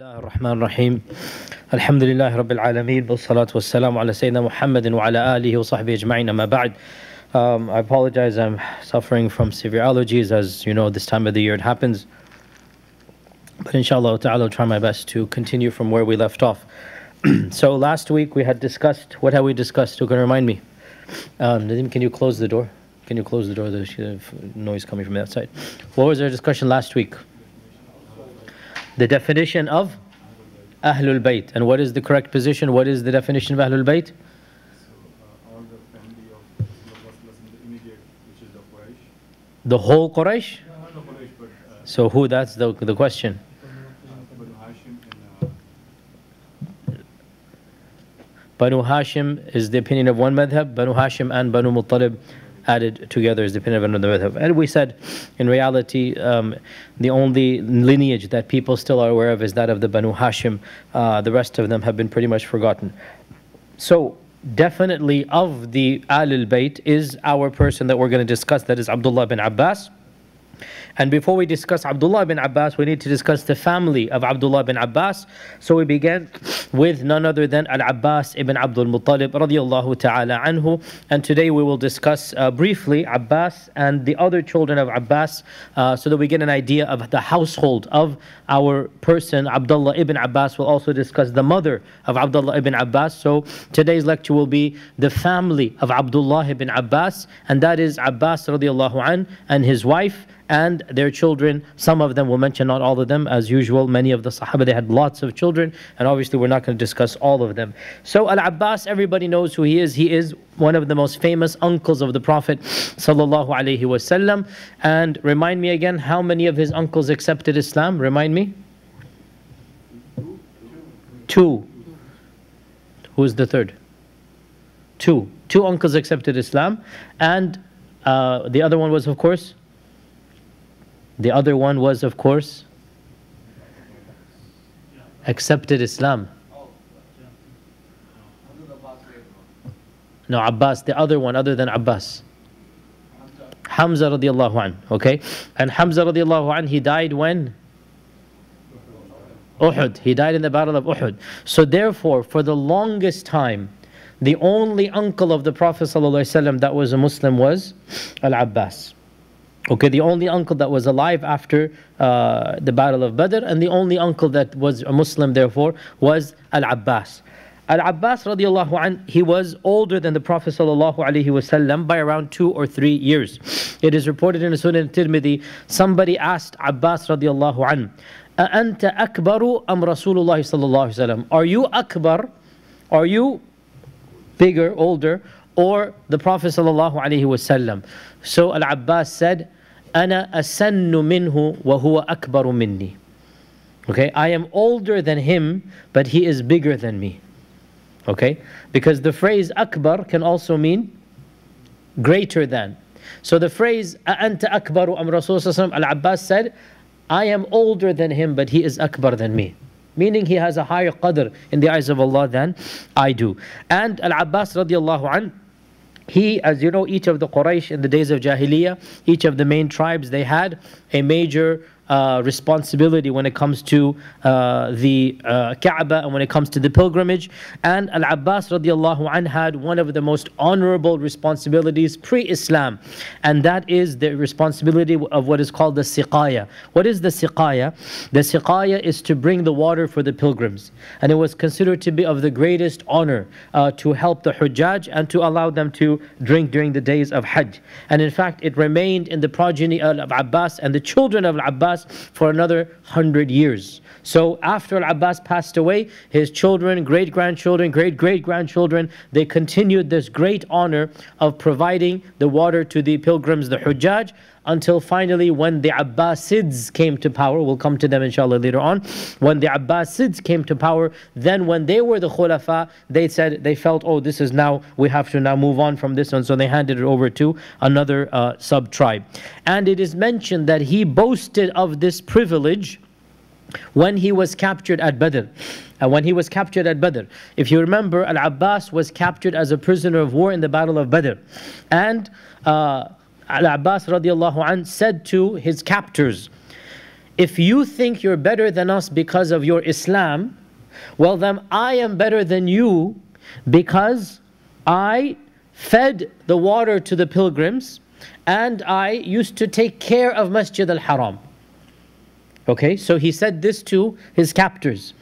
الله الرحمن الرحيم الحمد لله رب العالمين والصلاة والسلام على سيدنا محمد وعلى آله وصحبه أجمعين أما بعد um, I apologize I'm suffering from severe allergies as you know this time of the year it happens but inshallah ta'ala I'll try my best to continue from where we left off so last week we had discussed what have we discussed who can remind me um, Nadim, can you close the door can you close the door there's noise coming from the outside what was our discussion last week The definition of Ahlul Bayt. And what is the correct position? What is the definition of Ahlul Bayt? The whole Quraysh? So who? That's the, the question. Banu Hashim is the opinion of one madhab. Banu Hashim and Banu Muttalib added together is dependent on the madhab. And we said, in reality, um, the only lineage that people still are aware of is that of the Banu Hashim. Uh, the rest of them have been pretty much forgotten. So, definitely of the Ahlul Bayt is our person that we're going to discuss, that is Abdullah bin Abbas. And before we discuss Abdullah bin Abbas, we need to discuss the family of Abdullah bin Abbas. So we begin with none other than Al Abbas ibn Abdul Muttalib radiallahu ta'ala anhu. And today we will discuss uh, briefly Abbas and the other children of Abbas uh, so that we get an idea of the household of our person, Abdullah ibn Abbas. We'll also discuss the mother of Abdullah ibn Abbas. So today's lecture will be the family of Abdullah ibn Abbas, and that is Abbas radiallahu an and his wife and their children. Some of them, we'll mention not all of them, as usual. Many of the Sahaba, they had lots of children, and obviously we're not going to discuss all of them. So Al Abbas, everybody knows who he is. He is one of the most famous uncles of the Prophet sallallahu alaihi wasallam. And remind me again, how many of his uncles accepted Islam? Remind me. Two. Who's the third? Two. Two uncles accepted Islam, and uh, the other one was, of course. The other one was, of course, accepted Islam. No, Abbas, the other one, other than Abbas. Hamza radiallahu an, okay? And Hamza radiallahu an, he died when? Uhud. He died in the battle of Uhud. So therefore, for the longest time, the only uncle of the Prophet that was a Muslim was Al-Abbas. Okay, the only uncle that was alive after uh, the Battle of Badr, and the only uncle that was a Muslim, therefore, was Al Abbas. Al Abbas an, he was older than the Prophet sallallahu alaihi wasallam by around two or three years. It is reported in the Sunan Tirmidhi. Somebody asked Abbas radiallahu an, "Anta akbaru am Rasulullah sallallahu wasallam? Are you akbar? Are you bigger, older, or the Prophet sallallahu alaihi wasallam?" So Al Abbas said, أنا أسن منه وهو أكبر مني. Okay, I am older than him, but he is bigger than me. Okay, because the phrase akbar can also mean greater than. So the phrase أنت أكبر أم رسول Al Abbas said, I am older than him, but he is akbar than me. Meaning he has a higher qadr in the eyes of Allah than I do. And Al Abbas radiallahu anhu he, as you know, each of the Quraysh in the days of Jahiliyyah, each of the main tribes, they had a major uh, responsibility when it comes to uh, the uh, Kaaba and when it comes to the pilgrimage. And Al Abbas radiallahu anh had one of the most honorable responsibilities pre Islam, and that is the responsibility of what is called the siqaya. What is the siqaya? The siqaya is to bring the water for the pilgrims, and it was considered to be of the greatest honor uh, to help the Hujjaj and to allow them to drink during the days of Hajj. And in fact, it remained in the progeny of Abbas and the children of Abbas for another hundred years. So after Al-Abbas passed away, his children, great-grandchildren, great-great-grandchildren, they continued this great honor of providing the water to the pilgrims, the Hujjaj, until finally when the Abbasids came to power, we'll come to them inshallah later on, when the Abbasids came to power, then when they were the Khulafa, they said, they felt, oh, this is now, we have to now move on from this one, so they handed it over to another uh, sub-tribe. And it is mentioned that he boasted of this privilege when he was captured at Badr. And when he was captured at Badr, if you remember, Al Abbas was captured as a prisoner of war in the Battle of Badr. And uh, Al Abbas radiallahu anh said to his captors, if you think you're better than us because of your Islam, well, then I am better than you because I fed the water to the pilgrims and I used to take care of Masjid al Haram. Okay, so he said this to his captors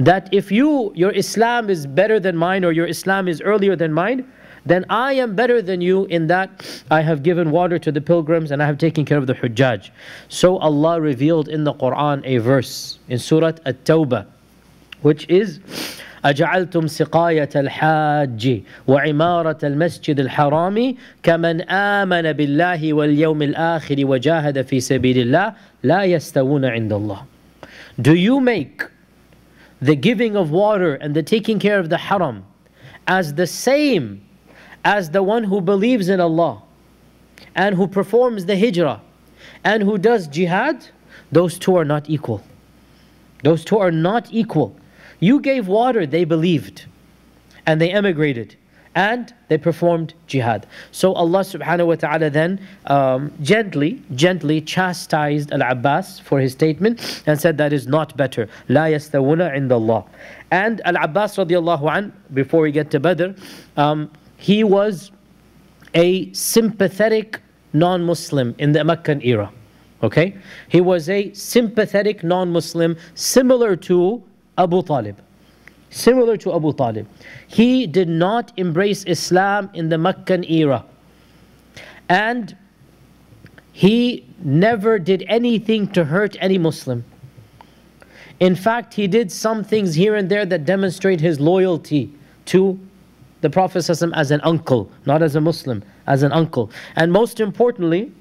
that if you, your Islam is better than mine or your Islam is earlier than mine, then I am better than you in that I have given water to the pilgrims and I have taken care of the Hujjaj. So Allah revealed in the Quran a verse in Surah At-Tawbah, which is أجعلتم سقاية الحاج وعمارة المسجد الحرام كمن آمن بالله واليوم الآخر وجاهد في سبيل الله لا يستوون عند الله Do you make the giving of water and the taking care of the haram as the same as the one who believes in Allah and who performs the hijrah and who does jihad, those two are not equal. Those two are not equal. You gave water, they believed, and they emigrated, and they performed jihad. So Allah subhanahu wa ta'ala then um, gently, gently chastised Al Abbas for his statement and said that is not better. La yastawuna indallah. And Al Abbas radiallahu an, before we get to Badr, um, he was a sympathetic non Muslim in the Meccan era. Okay? He was a sympathetic non Muslim, similar to Abu Talib. Similar to Abu Talib. He did not embrace Islam in the Meccan era. And he never did anything to hurt any Muslim. In fact, he did some things here and there that demonstrate his loyalty to the Prophet as an uncle, not as a Muslim, as an uncle. And most importantly,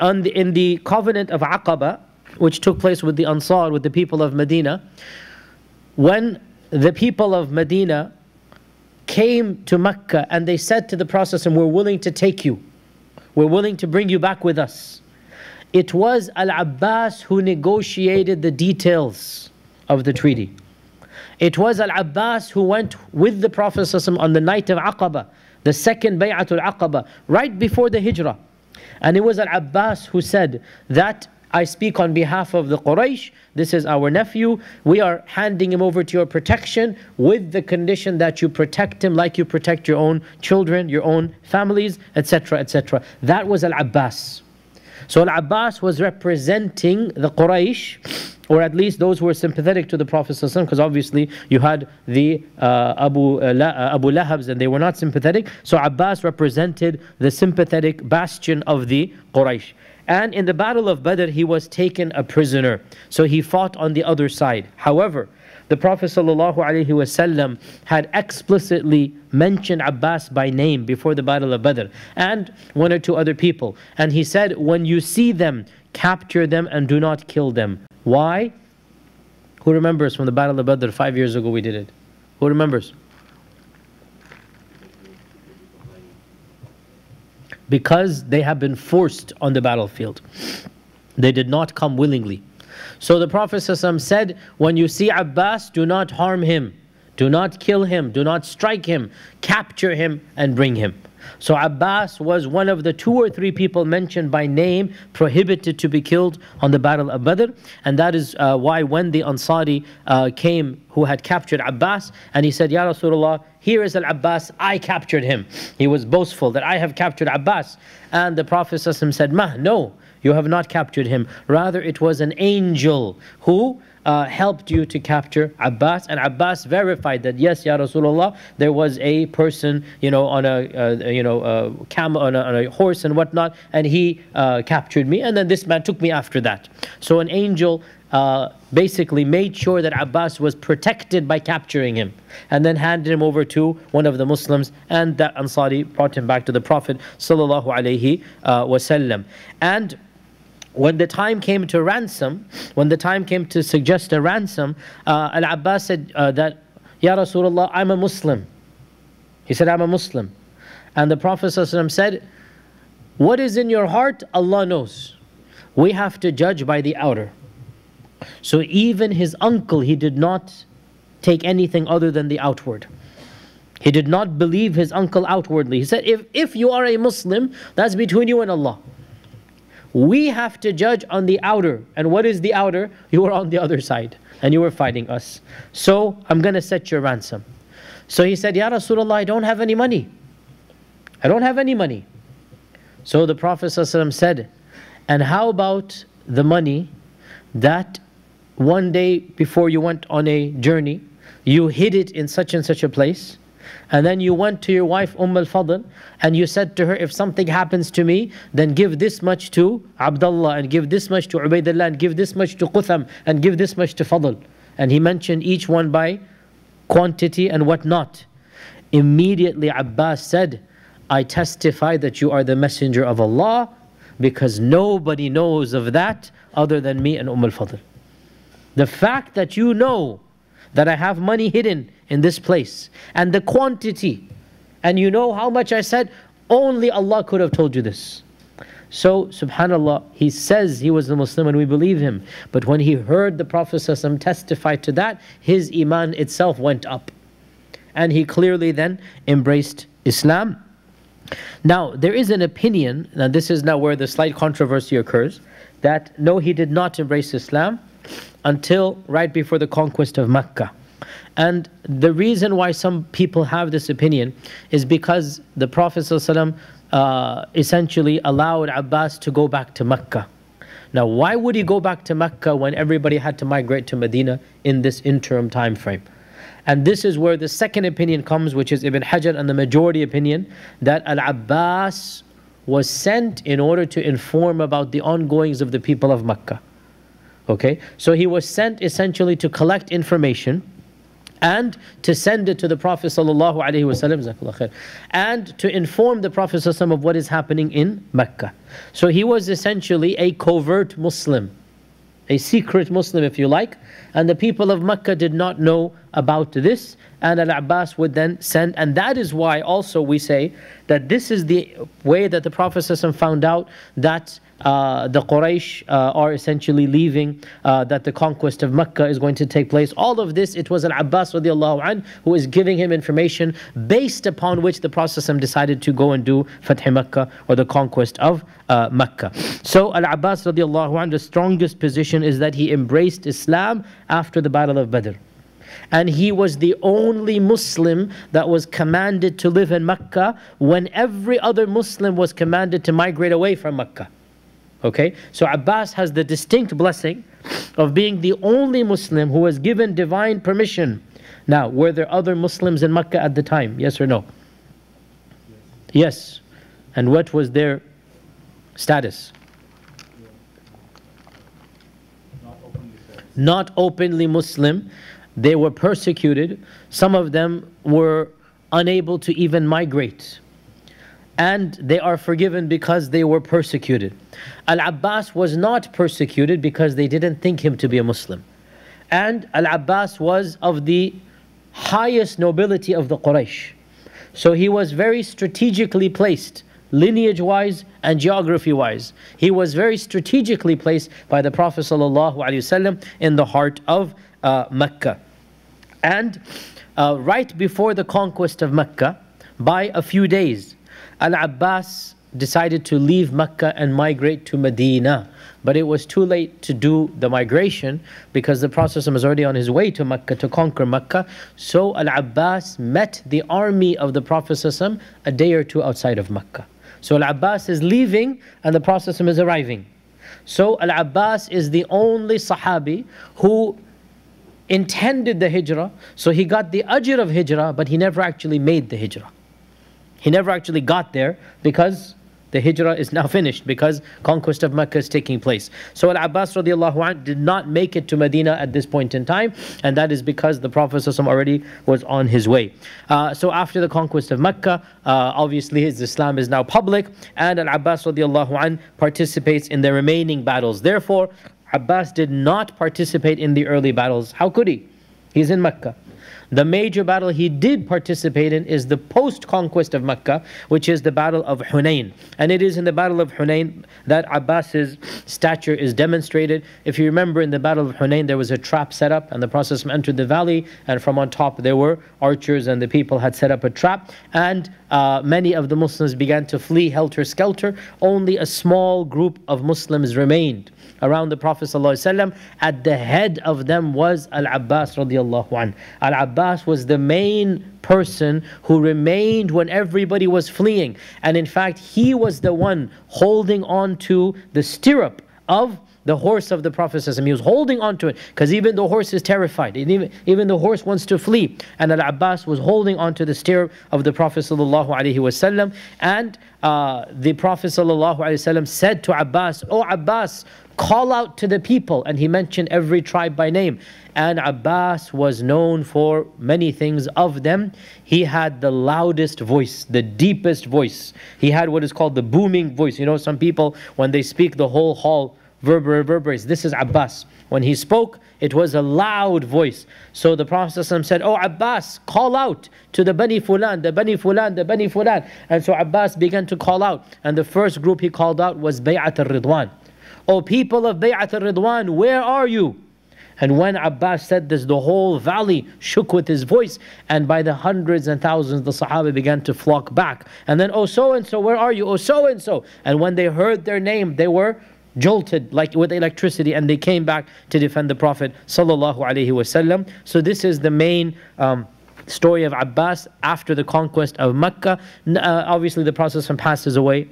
the, in the covenant of Aqaba, which took place with the Ansar, with the people of Medina, when the people of Medina came to Mecca and they said to the Prophet, We're willing to take you, we're willing to bring you back with us. It was Al Abbas who negotiated the details of the treaty. It was Al Abbas who went with the Prophet on the night of Aqaba, the second Bay'atul Aqaba, right before the Hijrah. And it was Al Abbas who said that I speak on behalf of the Quraysh. This is our nephew. We are handing him over to your protection with the condition that you protect him like you protect your own children, your own families, etc. etc. That was Al Abbas. So Al Abbas was representing the Quraysh or at least those who were sympathetic to the Prophet because obviously you had the uh, Abu, uh, La, uh, Abu Lahabs and they were not sympathetic. So Abbas represented the sympathetic bastion of the Quraysh. And in the Battle of Badr, he was taken a prisoner. So he fought on the other side. However, the Prophet ﷺ had explicitly mentioned Abbas by name before the Battle of Badr and one or two other people. And he said, When you see them, capture them and do not kill them. Why? Who remembers from the Battle of Badr five years ago we did it? Who remembers? Because they have been forced on the battlefield. They did not come willingly. So the Prophet ﷺ said, When you see Abbas, do not harm him, do not kill him, do not strike him, capture him and bring him. So Abbas was one of the two or three people mentioned by name prohibited to be killed on the battle of Badr. And that is uh, why when the Ansari uh, came who had captured Abbas and he said Ya Rasulullah here is Al-Abbas. I captured him. He was boastful that I have captured Abbas. And the Prophet said Mah, no you have not captured him. Rather it was an angel who uh, helped you to capture Abbas. And Abbas verified that yes Ya Rasulullah there was a person you know on a uh, you know a camel on a, on a, horse and whatnot and he uh, captured me. And then this man took me after that. So an angel uh, basically made sure that Abbas was protected by capturing him and then handed him over to one of the Muslims. And that Ansari brought him back to the Prophet sallallahu alaihi uh, wasallam and when the time came to ransom, when the time came to suggest a ransom, uh, Al Abbas said uh, that, Ya Rasulullah, I'm a Muslim. He said, I'm a Muslim. And the Prophet ﷺ said, What is in your heart, Allah knows. We have to judge by the outer. So even his uncle, he did not take anything other than the outward. He did not believe his uncle outwardly. He said, if, if you are a Muslim, that's between you and Allah. We have to judge on the outer. And what is the outer? You were on the other side and you were fighting us. So I'm going to set your ransom. So he said, Ya Rasulullah, I don't have any money. I don't have any money. So the Prophet ﷺ said, And how about the money that one day before you went on a journey, you hid it in such and such a place? And then you went to your wife Umm al-Fadl and you said to her, if something happens to me, then give this much to Abdullah and give this much to Ubaidullah and give this much to Qutham and give this much to Fadl. And he mentioned each one by quantity and what not. Immediately Abbas said, I testify that you are the messenger of Allah because nobody knows of that other than me and Umm al-Fadl. The fact that you know that I have money hidden in this place and the quantity. And you know how much I said? Only Allah could have told you this. So subhanallah he says he was a Muslim and we believe him. But when he heard the Prophet ﷺ testify to that his iman itself went up. And he clearly then embraced Islam. Now there is an opinion and this is now where the slight controversy occurs that no he did not embrace Islam until right before the conquest of Mecca and the reason why some people have this opinion is because the Prophet ﷺ, uh, essentially allowed Abbas to go back to Mecca. Now, why would he go back to Mecca when everybody had to migrate to Medina in this interim time frame? And this is where the second opinion comes, which is Ibn Hajar and the majority opinion, that Al Abbas was sent in order to inform about the ongoings of the people of Mecca. Okay, so he was sent essentially to collect information and to send it to the Prophet ﷺ and to inform the Prophet ﷺ of what is happening in Mecca. So he was essentially a covert Muslim, a secret Muslim if you like, and the people of Mecca did not know about this and Al-Abbas would then send and that is why also we say that this is the way that the Prophet ﷺ found out that uh, the Quraysh uh, are essentially leaving, uh, that the conquest of Mecca is going to take place. All of this, it was Al Abbas who is giving him information based upon which the Prophet decided to go and do Fath Mecca or the conquest of uh, Mecca. So Al Abbas the strongest position is that he embraced Islam after the Battle of Badr. And he was the only Muslim that was commanded to live in Mecca when every other Muslim was commanded to migrate away from Mecca. Okay, so Abbas has the distinct blessing of being the only Muslim who was given divine permission. Now, were there other Muslims in Mecca at the time? Yes or no? Yes. And what was their status? Not openly Not openly Muslim. They were persecuted. Some of them were unable to even migrate and they are forgiven because they were persecuted. Al Abbas was not persecuted because they didn't think him to be a Muslim. And Al Abbas was of the highest nobility of the Quraysh. So he was very strategically placed, lineage wise and geography wise. He was very strategically placed by the Prophet ﷺ in the heart of uh, Mecca. And uh, right before the conquest of Mecca, by a few days, Al-Abbas decided to leave Mecca and migrate to Medina. But it was too late to do the migration because the Prophet was already on his way to Mecca to conquer Mecca. So Al-Abbas met the army of the Prophet a day or two outside of Mecca. So Al-Abbas is leaving and the Prophet is arriving. So Al-Abbas is the only Sahabi who intended the hijrah. So he got the ajr of hijrah, but he never actually made the hijrah. He never actually got there because the hijrah is now finished because conquest of Mecca is taking place. So Al-Abbas radiallahu anh did not make it to Medina at this point in time and that is because the Prophet already was on his way. Uh, so after the conquest of Mecca, uh, obviously his Islam is now public and Al-Abbas radiallahu anh participates in the remaining battles. Therefore, Abbas did not participate in the early battles. How could he? He's in Mecca. The major battle he did participate in is the post conquest of Mecca, which is the battle of Hunain. And it is in the battle of Hunain that Abbas's stature is demonstrated. If you remember in the battle of Hunain, there was a trap set up, and the Prophet entered the valley, and from on top there were archers, and the people had set up a trap. And uh, many of the Muslims began to flee helter skelter. Only a small group of Muslims remained around the Prophet ﷺ. At the head of them was Al Abbas radiallahu anh. Al Abbas was the main person who remained when everybody was fleeing. And in fact, he was the one holding on to the stirrup of the horse of the Prophet he was holding on to it because even the horse is terrified. Even, even the horse wants to flee. And Al-Abbas was holding on to the stirrup of the Prophet and uh, the Prophet said to Abbas oh Abbas call out to the people. And he mentioned every tribe by name. And Abbas was known for many things of them. He had the loudest voice the deepest voice. He had what is called the booming voice. You know some people when they speak the whole hall reverberates this is Abbas when he spoke it was a loud voice so the Prophet said oh Abbas call out to the Bani Fulan the Bani Fulan the Bani Fulan and so Abbas began to call out and the first group he called out was Bay'at al-Ridwan O people of Bay'at al-Ridwan, where are you? And when Abbas said this, the whole valley shook with his voice, and by the hundreds and thousands, the Sahaba began to flock back. And then, oh, so and so, where are you? Oh, so and so. And when they heard their name, they were jolted like with electricity, and they came back to defend the Prophet sallallahu alaihi wasallam. So this is the main. Um, story of Abbas after the conquest of Mecca. Uh, obviously, the Prophet passes away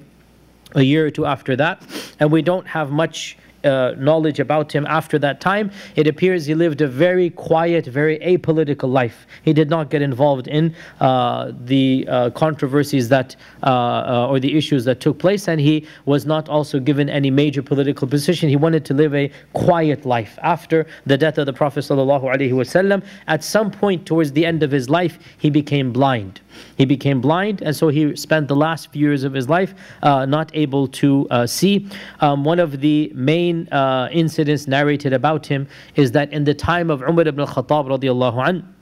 a year or two after that, and we don't have much uh, knowledge about him after that time, it appears he lived a very quiet, very apolitical life. He did not get involved in uh, the uh, controversies that, uh, uh, or the issues that took place, and he was not also given any major political position. He wanted to live a quiet life. After the death of the Prophet ﷺ, at some point towards the end of his life, he became blind. He became blind, and so he spent the last few years of his life uh, not able to see. Um, one of the main main uh, incidents narrated about him is that in the time of Umar ibn al-Khattab radiallahu an,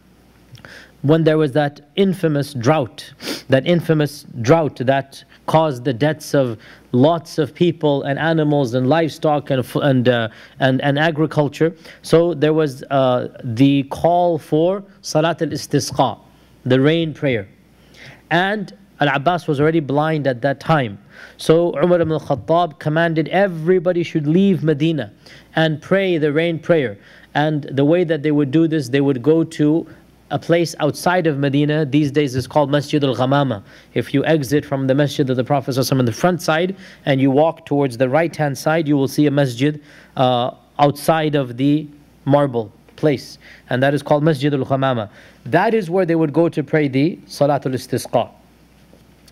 when there was that infamous drought, that infamous drought that caused the deaths of lots of people and animals and livestock and and uh, and, and agriculture. So there was uh, the call for Salat al-Istisqa, the rain prayer, and Al Abbas was already blind at that time. So Umar ibn al-Khattab commanded everybody should leave Medina and pray the rain prayer. And the way that they would do this, they would go to a place outside of Medina. These days is called Masjid al-Ghamama. If you exit from the Masjid of the Prophet on the front side and you walk towards the right hand side, you will see a masjid uh, outside of the marble place. And that is called Masjid al-Ghamama. That is where they would go to pray the Salatul Istisqa.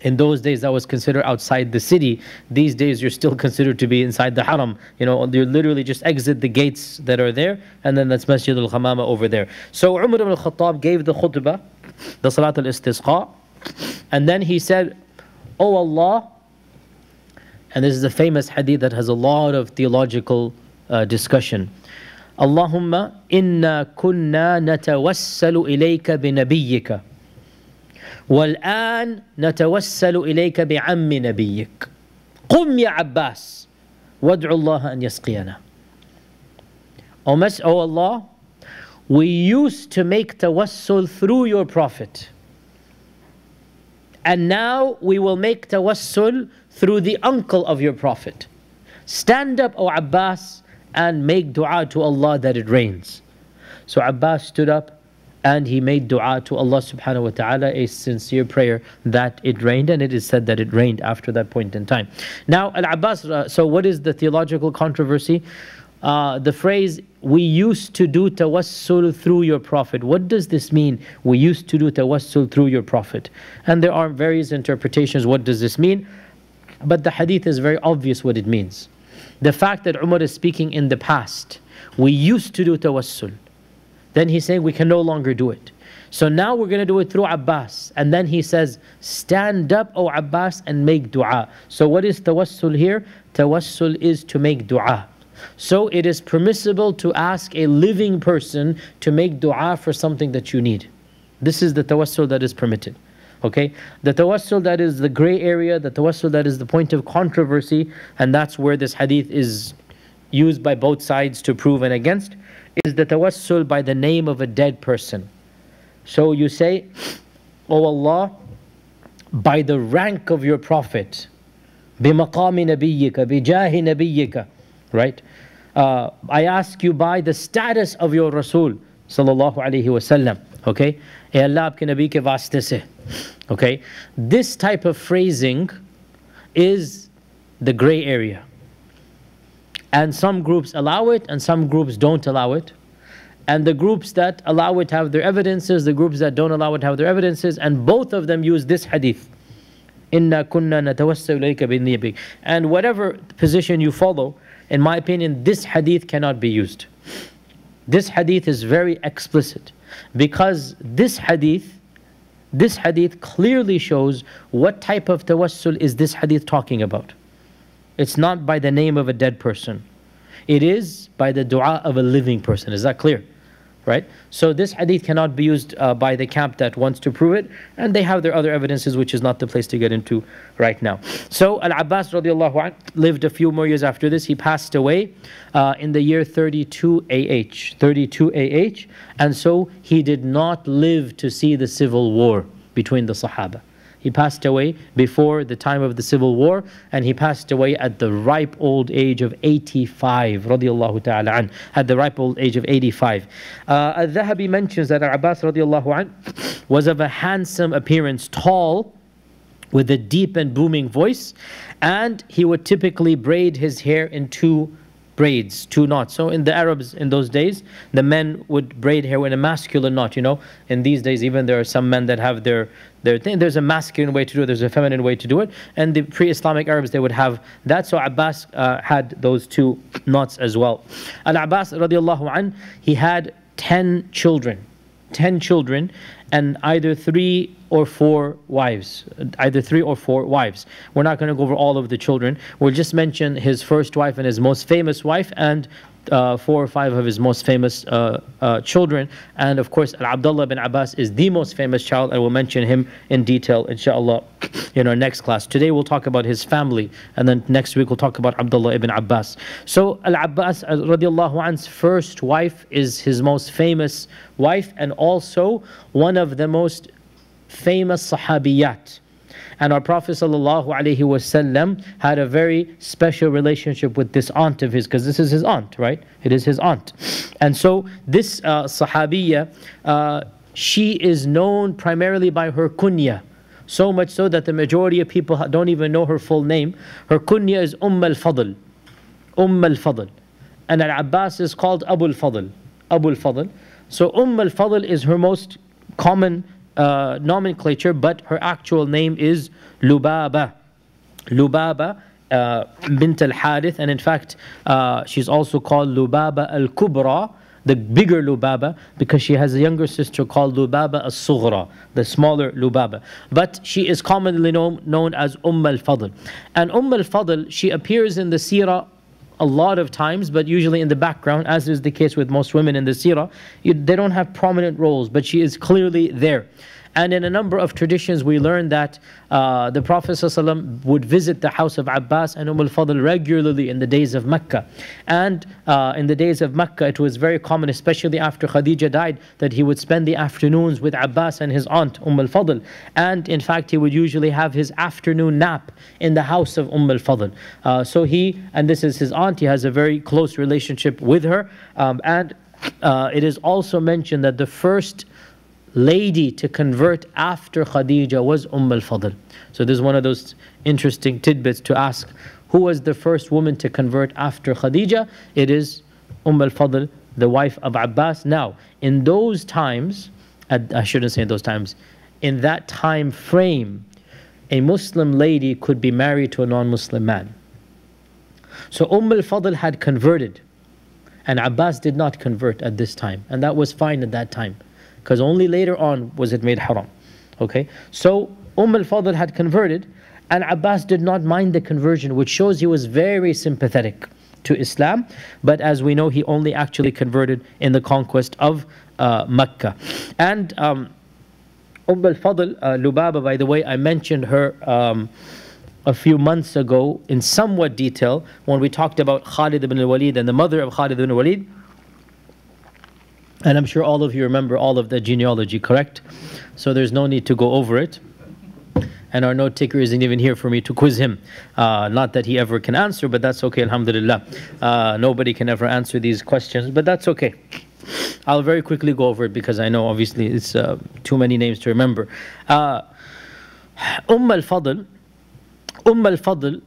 In those days, that was considered outside the city. These days, you're still considered to be inside the haram. You know, you literally just exit the gates that are there, and then that's Masjid al Ghamama over there. So Umar ibn al-Khattab gave the khutbah, the Salat al-Istisqa, and then he said, Oh Allah, and this is a famous hadith that has a lot of theological uh, discussion. Allahumma inna kunna natawassalu ilayka binabiyyika. والآن نتوسل إليك بعم نبيك قم يا عباس وادعو الله أن يسقينا O, Mes o Allah, we used to make tawassul through your Prophet. And now we will make tawassul through the uncle of your Prophet. Stand up, O Abbas, and make dua to Allah that it rains. So Abbas stood up and he made dua to Allah subhanahu wa ta'ala, a sincere prayer that it rained, and it is said that it rained after that point in time. Now, Al Abbas, uh, so what is the theological controversy? Uh, the phrase, we used to do tawassul through your Prophet. What does this mean? We used to do tawassul through your Prophet. And there are various interpretations. What does this mean? But the hadith is very obvious what it means. The fact that Umar is speaking in the past, we used to do tawassul. Then he's saying we can no longer do it. So now we're going to do it through Abbas. And then he says, Stand up, O Abbas, and make dua. So what is tawassul here? Tawassul is to make dua. So it is permissible to ask a living person to make dua for something that you need. This is the tawassul that is permitted. Okay? The tawassul that is the gray area, the tawassul that is the point of controversy, and that's where this hadith is used by both sides to prove and against, is the tawassul by the name of a dead person. So you say, O oh Allah, by the rank of your Prophet, بِمَقَامِ نَبِيِّكَ بِجَاهِ نَبِيِّكَ Right? Uh, I ask you by the status of your Rasul, sallallahu alayhi wasallam. Okay? ए अल्लाह आपके नबी के वास्ते से okay this type of phrasing is the gray area and some groups allow it and some groups don't allow it. And the groups that allow it have their evidences the groups that don't allow it have their evidences and both of them use this hadith. Inna kunna natawassalu ilayka and whatever position you follow in my opinion this hadith cannot be used. This hadith is very explicit. Because this hadith this hadith clearly shows what type of tawassul is this hadith talking about. It's not by the name of a dead person. It is by the dua of a living person. Is that clear? right? So this hadith cannot be used uh, by the camp that wants to prove it, and they have their other evidences, which is not the place to get into right now. So Al-Abbas radiallahu anh, lived a few more years after this. He passed away uh, in the year 32 AH, 32 AH, and so he did not live to see the civil war between the Sahaba. He passed away before the time of the civil war, and he passed away at the ripe old age of 85, radiallahu ta'ala an, at the ripe old age of 85. Uh, Al-Dhahabi mentions that Abbas radiallahu an was of a handsome appearance, tall, with a deep and booming voice, and he would typically braid his hair in two braids, two knots. So in the Arabs in those days, the men would braid hair in a masculine knot, you know. In these days, even there are some men that have their, their thing. There's a masculine way to do it, there's a feminine way to do it. And the pre-Islamic Arabs, they would have that. So Abbas uh, had those two knots as well. Al-Abbas radiallahu an, he had 10 children. 10 children and either three or four wives, either three or four wives. We're not going to go over all of the children. We'll just mention his first wife and his most famous wife and uh, four or five of his most famous uh, uh, children. And of course, Abdullah bin Abbas is the most famous child, and we'll mention him in detail, inshallah, in our next class. Today we'll talk about his family, and then next week we'll talk about Abdullah ibn Abbas. So, Al Abbas uh, radiallahu anh's first wife is his most famous wife, and also one of the most famous Sahabiyat. And our Prophet ﷺ had a very special relationship with this aunt of his, because this is his aunt, right? It is his aunt. And so this uh, uh, she is known primarily by her kunya. So much so that the majority of people don't even know her full name. Her kunya is Umm al-Fadl. Umm al-Fadl. And Al-Abbas is called Abu al-Fadl. Abu al-Fadl. So Umm al-Fadl is her most common uh, nomenclature, but her actual name is Lubaba. Lubaba uh, bint al Harith, and in fact, uh, she's also called Lubaba al Kubra, the bigger Lubaba, because she has a younger sister called Lubaba al Sughra, the smaller Lubaba. But she is commonly known, known as Umm al Fadl. And Umm al Fadl, she appears in the seerah a lot of times, but usually in the background, as is the case with most women in the seerah. They don't have prominent roles, but she is clearly there. And in a number of traditions, we learn that uh, the Prophet ﷺ would visit the house of Abbas and Umm al-Fadl regularly in the days of Mecca. And uh, in the days of Mecca, it was very common, especially after Khadija died, that he would spend the afternoons with Abbas and his aunt, Umm al-Fadl. And in fact, he would usually have his afternoon nap in the house of Umm al-Fadl. Uh, so he, and this is his aunt, he has a very close relationship with her. Um, and uh, it is also mentioned that the first lady to convert after Khadija was Umm al-Fadl. So this is one of those interesting tidbits to ask. Who was the first woman to convert after Khadija? It is Umm al-Fadl, the wife of Abbas. Now, in those times, I shouldn't say in those times, in that time frame, a Muslim lady could be married to a non-Muslim man. So Umm al-Fadl had converted, and Abbas did not convert at this time, and that was fine at that time because only later on was it made haram. Okay, so Umm al-Fadl had converted, and Abbas did not mind the conversion, which shows he was very sympathetic to Islam. But as we know, he only actually converted in the conquest of uh, Mecca. And um, Umm al-Fadl, uh, Lubaba, by the way, I mentioned her um, a few months ago in somewhat detail when we talked about Khalid ibn al-Walid and the mother of Khalid ibn al-Walid. And I'm sure all of you remember all of the genealogy, correct? So there's no need to go over it. And our note taker isn't even here for me to quiz him. Uh, not that he ever can answer, but that's okay, alhamdulillah. Uh, nobody can ever answer these questions, but that's okay. I'll very quickly go over it because I know obviously it's uh, too many names to remember. Uh, umm al-Fadl, Umm al-Fadl,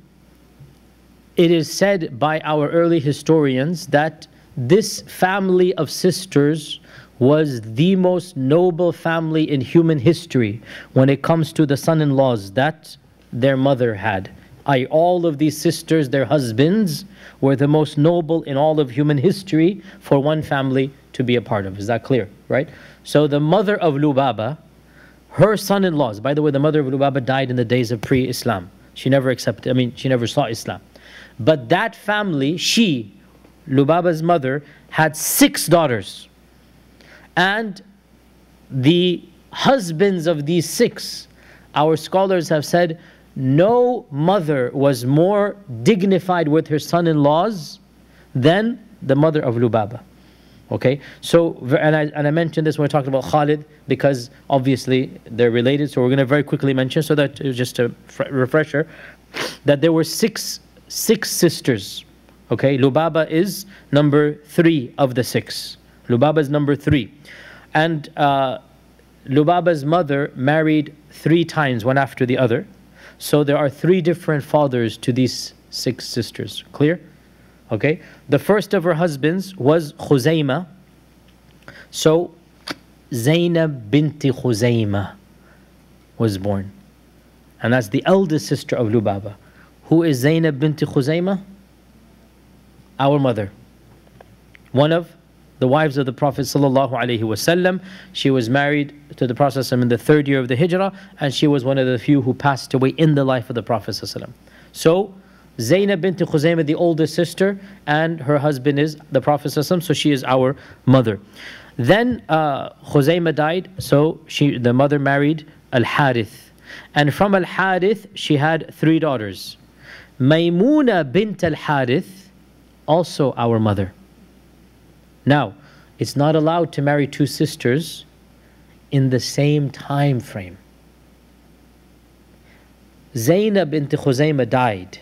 it is said by our early historians that this family of sisters was the most noble family in human history when it comes to the son-in-laws that their mother had. I, all of these sisters, their husbands, were the most noble in all of human history for one family to be a part of. Is that clear? Right? So the mother of Lubaba, her son-in-laws, by the way, the mother of Lubaba died in the days of pre-Islam. She never accepted, I mean, she never saw Islam. But that family, she, Lubaba's mother, had six daughters. And the husbands of these six, our scholars have said, no mother was more dignified with her son-in-laws than the mother of Lubaba. Okay, so and I and I mentioned this when we talked about Khalid because obviously they're related. So we're going to very quickly mention so that it was just a refresher that there were six six sisters. Okay, Lubaba is number three of the six. Lubaba is number three, and uh, Lubaba's mother married three times, one after the other. So there are three different fathers to these six sisters. Clear? Okay, the first of her husbands was Khuzayma. So Zainab binti Khuzayma was born. And that's the eldest sister of Lubaba. Who is Zainab binti Khuzayma? Our mother. One of the wives of the Prophet ﷺ. She was married to the Prophet in the third year of the Hijrah, and she was one of the few who passed away in the life of the Prophet. ﷺ. So Zainab bint Khuzaymah, the oldest sister, and her husband is the Prophet ﷺ, so she is our mother. Then uh, died, so she, the mother married Al-Harith. And from Al-Harith, she had three daughters. Maymuna bint Al-Harith, also our mother. Now, it's not allowed to marry two sisters in the same time frame. Zainab bint Khuzaymah died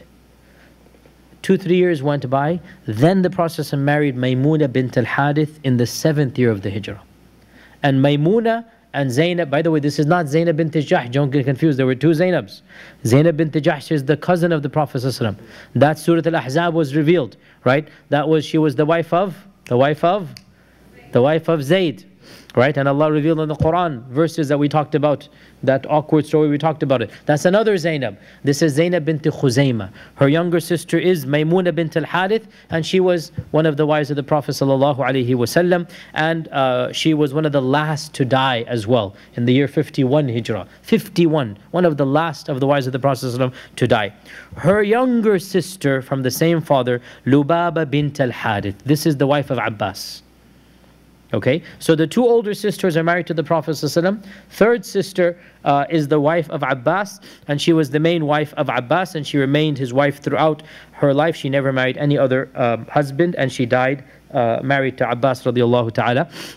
Two, three years went by. Then the Prophet married Maymuna bint al Harith in the seventh year of the Hijrah. And Maymuna and Zainab, by the way, this is not Zainab bint Jahsh, don't get confused. There were two Zainabs. Zainab bint Jahsh is the cousin of the Prophet. That Surah Al Ahzab was revealed, right? That was, she was the wife of, the wife of, the wife of Zayd. Right? And Allah revealed in the Quran verses that we talked about, that awkward story, we talked about it. That's another Zainab. This is Zainab bint Khuzayma. Her younger sister is Maymuna bint al Harith, and she was one of the wives of the Prophet. ﷺ, and uh, she was one of the last to die as well in the year 51 Hijrah. 51, one of the last of the wives of the Prophet ﷺ to die. Her younger sister from the same father, Lubaba bint al Harith. This is the wife of Abbas. Okay, so the two older sisters are married to the Prophet ﷺ. Third sister uh, is the wife of Abbas, and she was the main wife of Abbas, and she remained his wife throughout her life. She never married any other uh, husband, and she died uh, married to Abbas ta'ala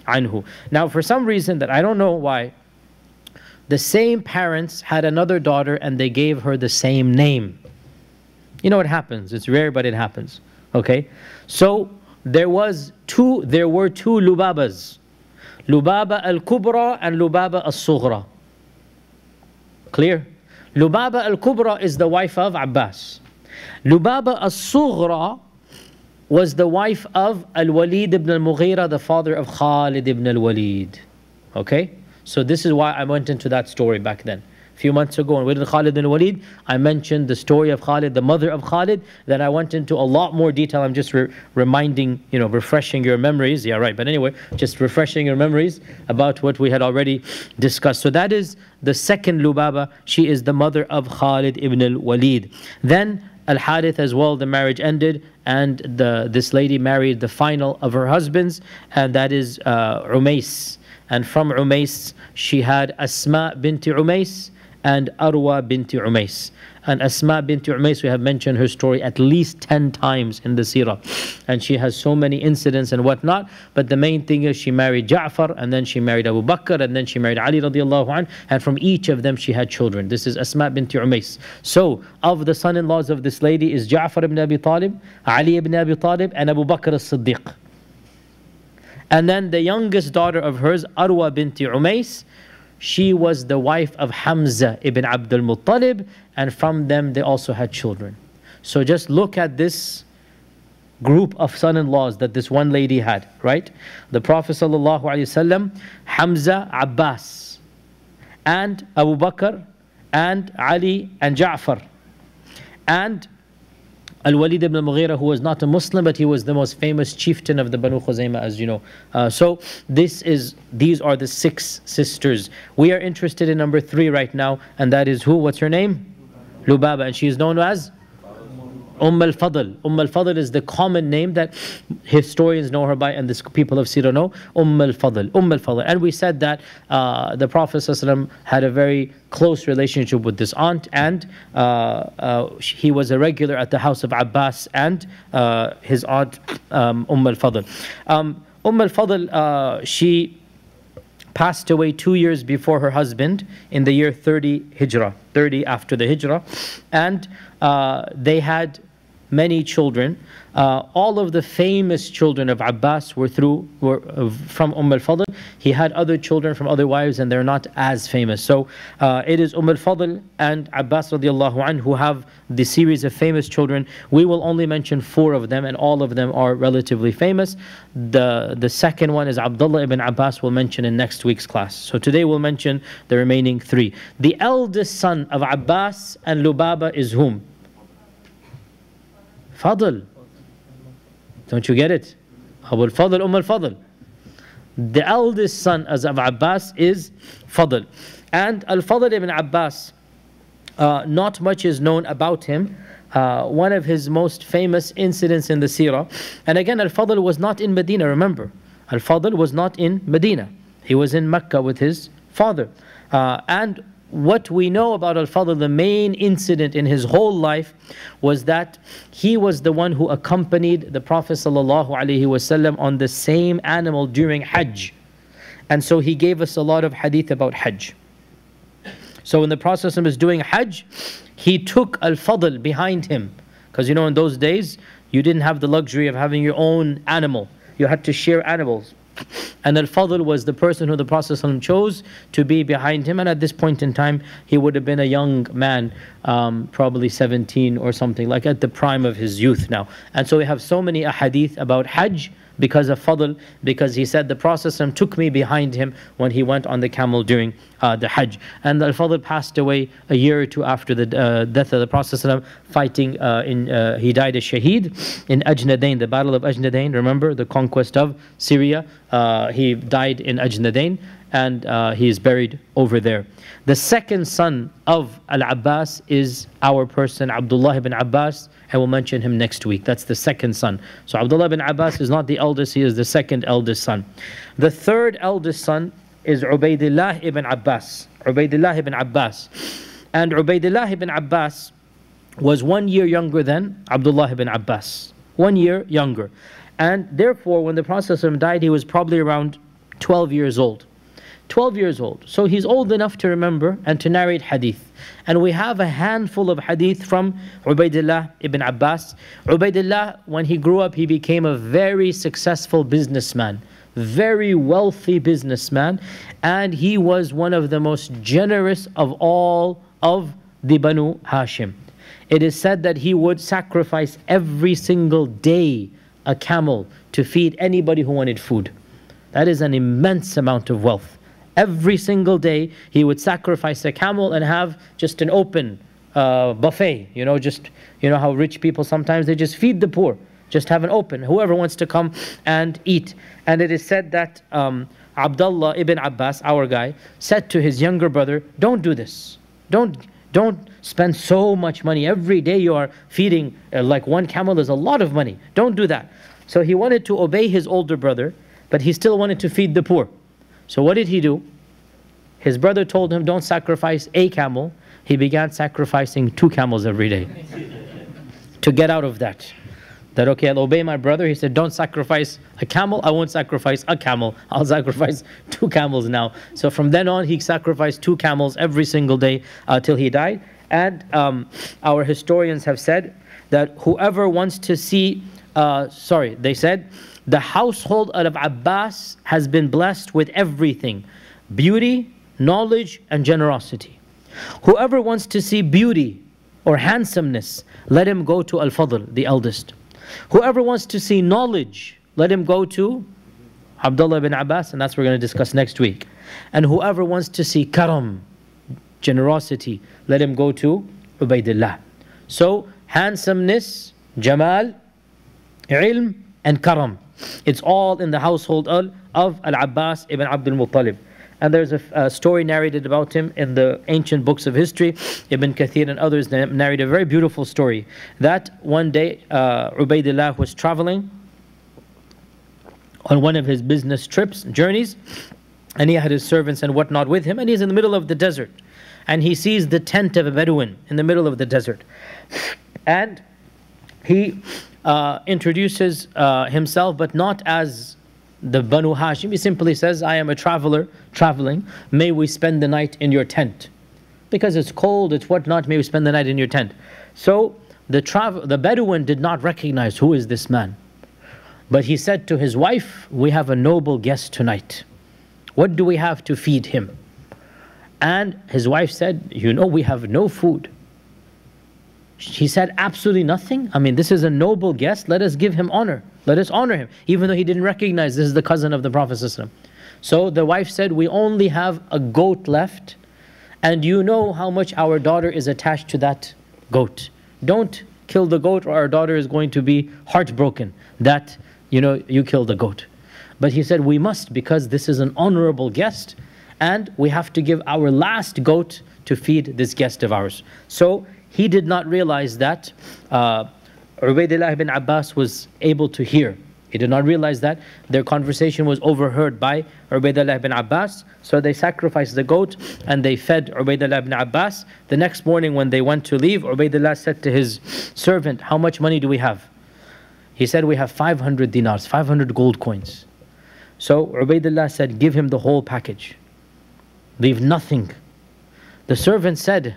anhu. Now, for some reason that I don't know why, the same parents had another daughter, and they gave her the same name. You know what happens? It's rare, but it happens. Okay, so there was two there were two lubabas. Lubaba al-kubra and lubaba al-sughra. Clear? Lubaba al-kubra is the wife of abbas. Lubaba al-sughra was the wife of al-walid ibn al-mughira the father of khalid ibn al-walid. Okay? So this is why i went into that story back then few months ago we did Khalid bin Walid, I mentioned the story of Khalid, the mother of Khalid. Then I went into a lot more detail. I'm just re reminding, you know, refreshing your memories. Yeah, right. But anyway, just refreshing your memories about what we had already discussed. So that is the second Lubaba. She is the mother of Khalid ibn al-Walid. Then Al Harith as well, the marriage ended and the this lady married the final of her husbands and that is uh, Umais And from Umays, she had Asma binti Umays and Arwa binti Umays. And Asma binti Umays, we have mentioned her story at least 10 times in the seerah. And she has so many incidents and whatnot. But the main thing is she married Ja'far, and then she married Abu Bakr, and then she married Ali radiallahu anh, and from each of them she had children. This is Asma binti Umays. So, of the son-in-laws of this lady is Ja'far ibn Abi Talib, Ali ibn Abi Talib, and Abu Bakr as-Siddiq. And then the youngest daughter of hers, Arwa binti Umays, she was the wife of Hamza ibn Abdul Muttalib, and from them they also had children. So just look at this group of son-in-laws that this one lady had, right? The Prophet ﷺ, Hamza, Abbas, and Abu Bakr, and Ali, and Ja'far. And Al-Walid ibn al-Mughira, who was not a Muslim, but he was the most famous chieftain of the Banu Khuzaymah, as you know. Uh, so this is, these are the six sisters. We are interested in number three right now, and that is who? What's her name? Lubaba, and she is known as Umm al-Fadl. Umm al-Fadl is the common name that historians know her by and the people of Sirah know. Umm al-Fadl. Umm al-Fadl. And we said that uh, the Prophet ﷺ had a very close relationship with this aunt and uh, uh, he was a regular at the house of Abbas and uh, his aunt um, Umm al-Fadl. Um, umm al-Fadl, uh, she passed away two years before her husband in the year 30 Hijrah, 30 after the Hijrah. And uh, they had many children. Uh, all of the famous children of Abbas were through were uh, from Umm al-Fadl. He had other children from other wives and they're not as famous. So uh, it is Umm al-Fadl and Abbas radiallahu anh who have the series of famous children. We will only mention four of them and all of them are relatively famous. The, the second one is Abdullah ibn Abbas we'll mention in next week's class. So today we'll mention the remaining three. The eldest son of Abbas and Lubaba is whom? Fadl. Don't you get it? Abu al-Fadl, Umm al-Fadl. The eldest son of Abbas is Fadl. And Al-Fadl ibn Abbas, uh, not much is known about him. Uh, one of his most famous incidents in the seerah. And again, Al-Fadl was not in Medina, remember. Al-Fadl was not in Medina. He was in Mecca with his father. Uh, and what we know about Al-Fadl, the main incident in his whole life was that he was the one who accompanied the Prophet ﷺ on the same animal during Hajj. And so he gave us a lot of hadith about Hajj. So when the Prophet was doing Hajj, he took Al-Fadl behind him. Because you know in those days, you didn't have the luxury of having your own animal. You had to share animals. And Al-Fadl was the person who the Prophet ﷺ chose to be behind him. And at this point in time, he would have been a young man, um, probably 17 or something, like at the prime of his youth now. And so we have so many ahadith about Hajj because of Fadl, because he said the Prophet took me behind him when he went on the camel during uh, the Hajj. And Al-Fadl passed away a year or two after the uh, death of the Prophet fighting uh, in, uh, he died as shaheed in Ajnadain, the battle of Ajnadain, remember the conquest of Syria. Uh, he died in Ajnadain and uh, he is buried over there. The second son of Al-Abbas is our person, Abdullah ibn Abbas, I will mention him next week. That's the second son. So Abdullah ibn Abbas is not the eldest, he is the second eldest son. The third eldest son is Ubaidullah ibn Abbas. Ubaidullah ibn Abbas. And Ubaidullah ibn Abbas was one year younger than Abdullah ibn Abbas. One year younger. And therefore, when the Prophet died, he was probably around 12 years old. 12 years old. So he's old enough to remember and to narrate hadith. And we have a handful of hadith from Ubaidullah ibn Abbas. Ubaidullah, when he grew up, he became a very successful businessman, very wealthy businessman, and he was one of the most generous of all of the Banu Hashim. It is said that he would sacrifice every single day a camel to feed anybody who wanted food. That is an immense amount of wealth. Every single day, he would sacrifice a camel and have just an open uh, buffet. You know, just, you know how rich people sometimes, they just feed the poor. Just have an open, whoever wants to come and eat. And it is said that um, Abdullah ibn Abbas, our guy, said to his younger brother, don't do this. Don't, don't spend so much money. Every day you are feeding, uh, like one camel is a lot of money. Don't do that. So he wanted to obey his older brother, but he still wanted to feed the poor. So what did he do? His brother told him, don't sacrifice a camel. He began sacrificing two camels every day to get out of that. That, okay, I'll obey my brother. He said, don't sacrifice a camel. I won't sacrifice a camel. I'll sacrifice two camels now. So from then on, he sacrificed two camels every single day uh, till he died. And um, our historians have said that whoever wants to see, uh, sorry, they said, the household of Abbas has been blessed with everything beauty, knowledge, and generosity. Whoever wants to see beauty or handsomeness, let him go to Al Fadl, the eldest. Whoever wants to see knowledge, let him go to Abdullah ibn Abbas, and that's what we're going to discuss next week. And whoever wants to see karam, generosity, let him go to Ubaidillah. So, handsomeness, jamal, ilm, and karam. It's all in the household of Al Abbas ibn Abdul Muttalib. And there's a, a, story narrated about him in the ancient books of history. Ibn Kathir and others narrate a very beautiful story. That one day, uh, Ubaidillah was traveling on one of his business trips, journeys, and he had his servants and whatnot with him, and he's in the middle of the desert. And he sees the tent of a Bedouin in the middle of the desert. And he uh, introduces uh, himself, but not as the Banu Hashim. He simply says, I am a traveler, traveling. May we spend the night in your tent. Because it's cold, it's whatnot, may we spend the night in your tent. So the, the Bedouin did not recognize who is this man. But he said to his wife, We have a noble guest tonight. What do we have to feed him? And his wife said, You know, we have no food. He said, Absolutely nothing. I mean, this is a noble guest. Let us give him honor. Let us honor him, even though he didn't recognize this is the cousin of the Prophet. So the wife said, We only have a goat left, and you know how much our daughter is attached to that goat. Don't kill the goat, or our daughter is going to be heartbroken that you know you killed the goat. But he said, We must because this is an honorable guest, and we have to give our last goat to feed this guest of ours. So he did not realize that. Uh, Ubaidullah ibn Abbas was able to hear. He did not realize that their conversation was overheard by Ubaidullah ibn Abbas. So they sacrificed the goat and they fed Ubaidullah ibn Abbas. The next morning when they went to leave, Ubaidullah said to his servant, How much money do we have? He said, We have 500 dinars, 500 gold coins. So Ubaidullah said, Give him the whole package. Leave nothing. The servant said,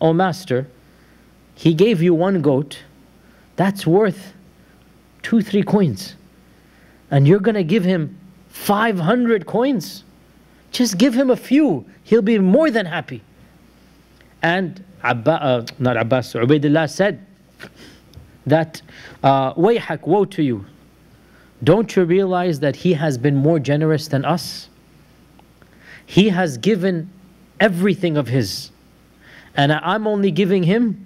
O master, he gave you one goat that's worth two, three coins. And you're going to give him 500 coins? Just give him a few. He'll be more than happy. And Abba, uh, not Abbas, Ubaidullah said that, uh, woe to you. Don't you realize that he has been more generous than us? He has given everything of his. And I'm only giving him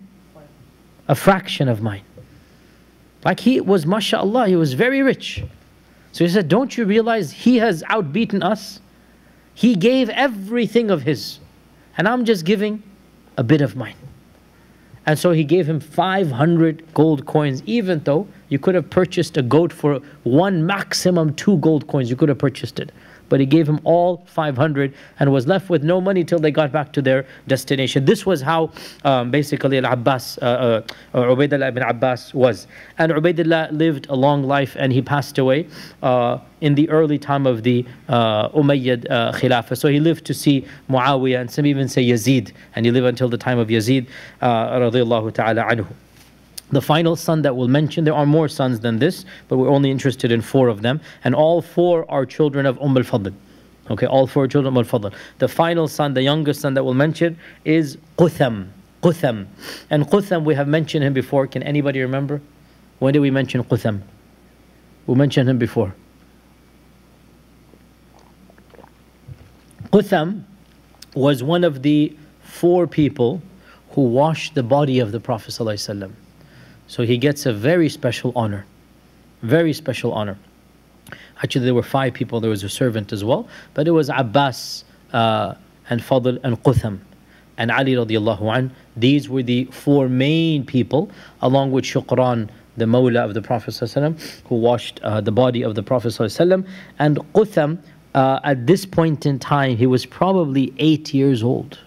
a fraction of mine. Like he was, mashallah, he was very rich. So he said, Don't you realize he has outbeaten us? He gave everything of his, and I'm just giving a bit of mine. And so he gave him 500 gold coins, even though you could have purchased a goat for one, maximum two gold coins. You could have purchased it but he gave him all 500 and was left with no money till they got back to their destination. This was how um, basically Al-Abbas, uh, uh, Ubaidullah ibn Abbas was. And Ubaidullah lived a long life and he passed away uh, in the early time of the uh, Umayyad uh, Khilafah. So he lived to see Muawiyah and some even say Yazid and he lived until the time of Yazid uh, radiallahu ta'ala anhu. The final son that we'll mention, there are more sons than this, but we're only interested in four of them. And all four are children of Umm al-Fadl. Okay, all four children of Umm al-Fadl. The final son, the youngest son that we'll mention is Qutham. Qutham. And Qutham, we have mentioned him before. Can anybody remember? When did we mention Qutham? We mentioned him before. Qutham was one of the four people who washed the body of the Prophet ﷺ. So he gets a very special honor. Very special honor. Actually, there were five people. There was a servant as well. But it was Abbas uh, and Fadl and Qutham and Ali radiallahu an. These were the four main people, along with Shukran, the Mawla of the Prophet who washed uh, the body of the Prophet and Qutham uh, at this point in time, he was probably eight years old.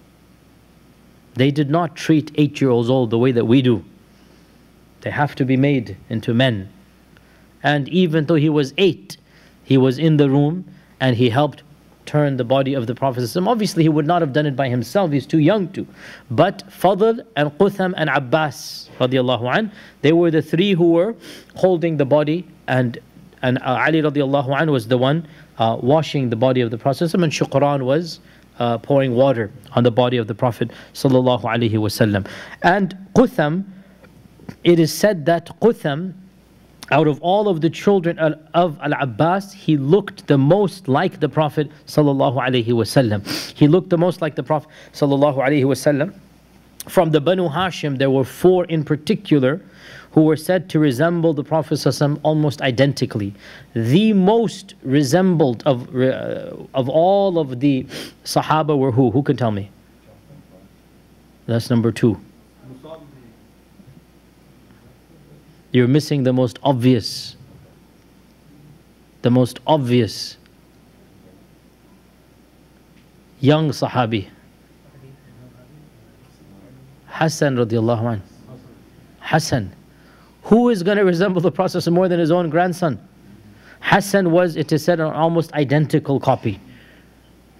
They did not treat eight year olds old the way that we do. They have to be made into men. And even though he was eight, he was in the room and he helped turn the body of the Prophet. Obviously, he would not have done it by himself, he's too young to. But Fadl and Qutham and Abbas, radiallahu an, they were the three who were holding the body, and, and uh, Ali radiallahu an was the one uh, washing the body of the Prophet, and Shukran was. Uh, pouring water on the body of the Prophet sallallahu alaihi wasallam, and Qutham, it is said that Qutham out of all of the children of Al-Abbas, he looked the most like the Prophet sallallahu wasallam. He looked the most like the Prophet sallallahu wasallam. From the Banu Hashim, there were four in particular who were said to resemble the Prophet ﷺ almost identically. The most resembled of, uh, of all of the Sahaba were who? Who can tell me? That's number two. You're missing the most obvious. The most obvious. Young Sahabi. Hassan radiallahu anh. Hassan. Who is going to resemble the Prophet more than his own grandson? Hassan was, it is said, an almost identical copy.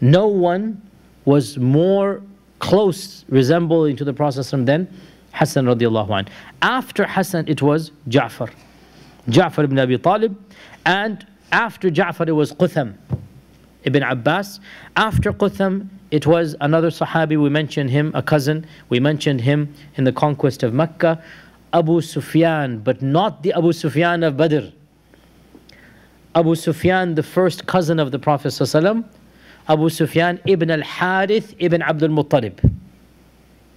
No one was more close resembling to the Prophet than Hassan radiallahu anh. After Hassan, it was Ja'far. Ja'far ibn Abi Talib. And after Ja'far, it was Qutham ibn Abbas. After Qutham, it was another Sahabi. We mentioned him, a cousin. We mentioned him in the conquest of Mecca. Abu Sufyan, but not the Abu Sufyan of Badr. Abu Sufyan, the first cousin of the Prophet ﷺ, Abu Sufyan ibn al-Harith ibn Abdul Muttalib.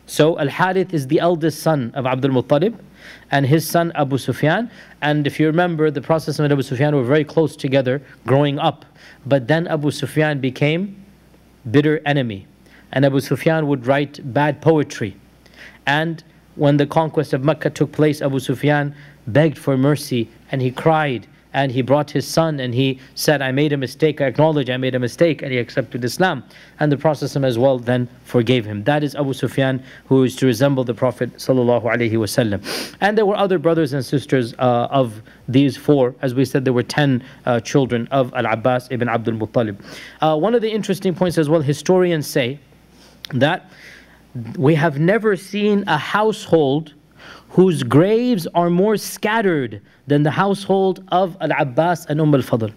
So Al Harith is the eldest son of Abdul Muttalib and his son Abu Sufyan. And if you remember, the Prophet and Abu Sufyan were very close together growing up. But then Abu Sufyan became bitter enemy. And Abu Sufyan would write bad poetry. And when the conquest of Mecca took place, Abu Sufyan begged for mercy and he cried and he brought his son and he said, I made a mistake, I acknowledge I made a mistake, and he accepted Islam. And the Prophet as well then forgave him. That is Abu Sufyan, who is to resemble the Prophet. And there were other brothers and sisters uh, of these four. As we said, there were 10 uh, children of Al Abbas ibn Abdul Muttalib. Uh, one of the interesting points as well, historians say that we have never seen a household whose graves are more scattered than the household of Al Abbas and Umm al Fadl.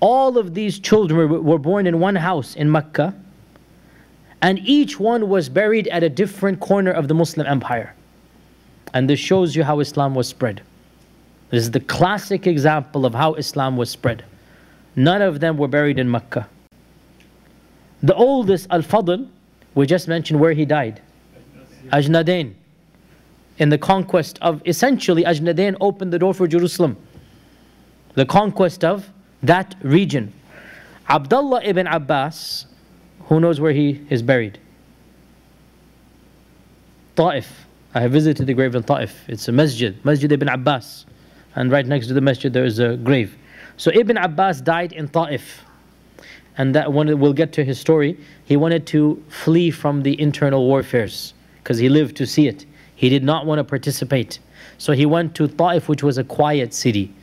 All of these children were, born in one house in Mecca, and each one was buried at a different corner of the Muslim empire. And this shows you how Islam was spread. This is the classic example of how Islam was spread. None of them were buried in Mecca. The oldest, Al Fadl, we just mentioned where he died. Ajnadain in the conquest of essentially Ajnadain opened the door for Jerusalem. The conquest of that region. Abdullah ibn Abbas, who knows where he is buried? Ta'if. I have visited the grave in Ta'if. It's a masjid, Masjid ibn Abbas. And right next to the masjid there is a grave. So Ibn Abbas died in Ta'if. And that when we'll get to his story, he wanted to flee from the internal warfares because he lived to see it. He did not want to participate. So he went to Ta'if, which was a quiet city.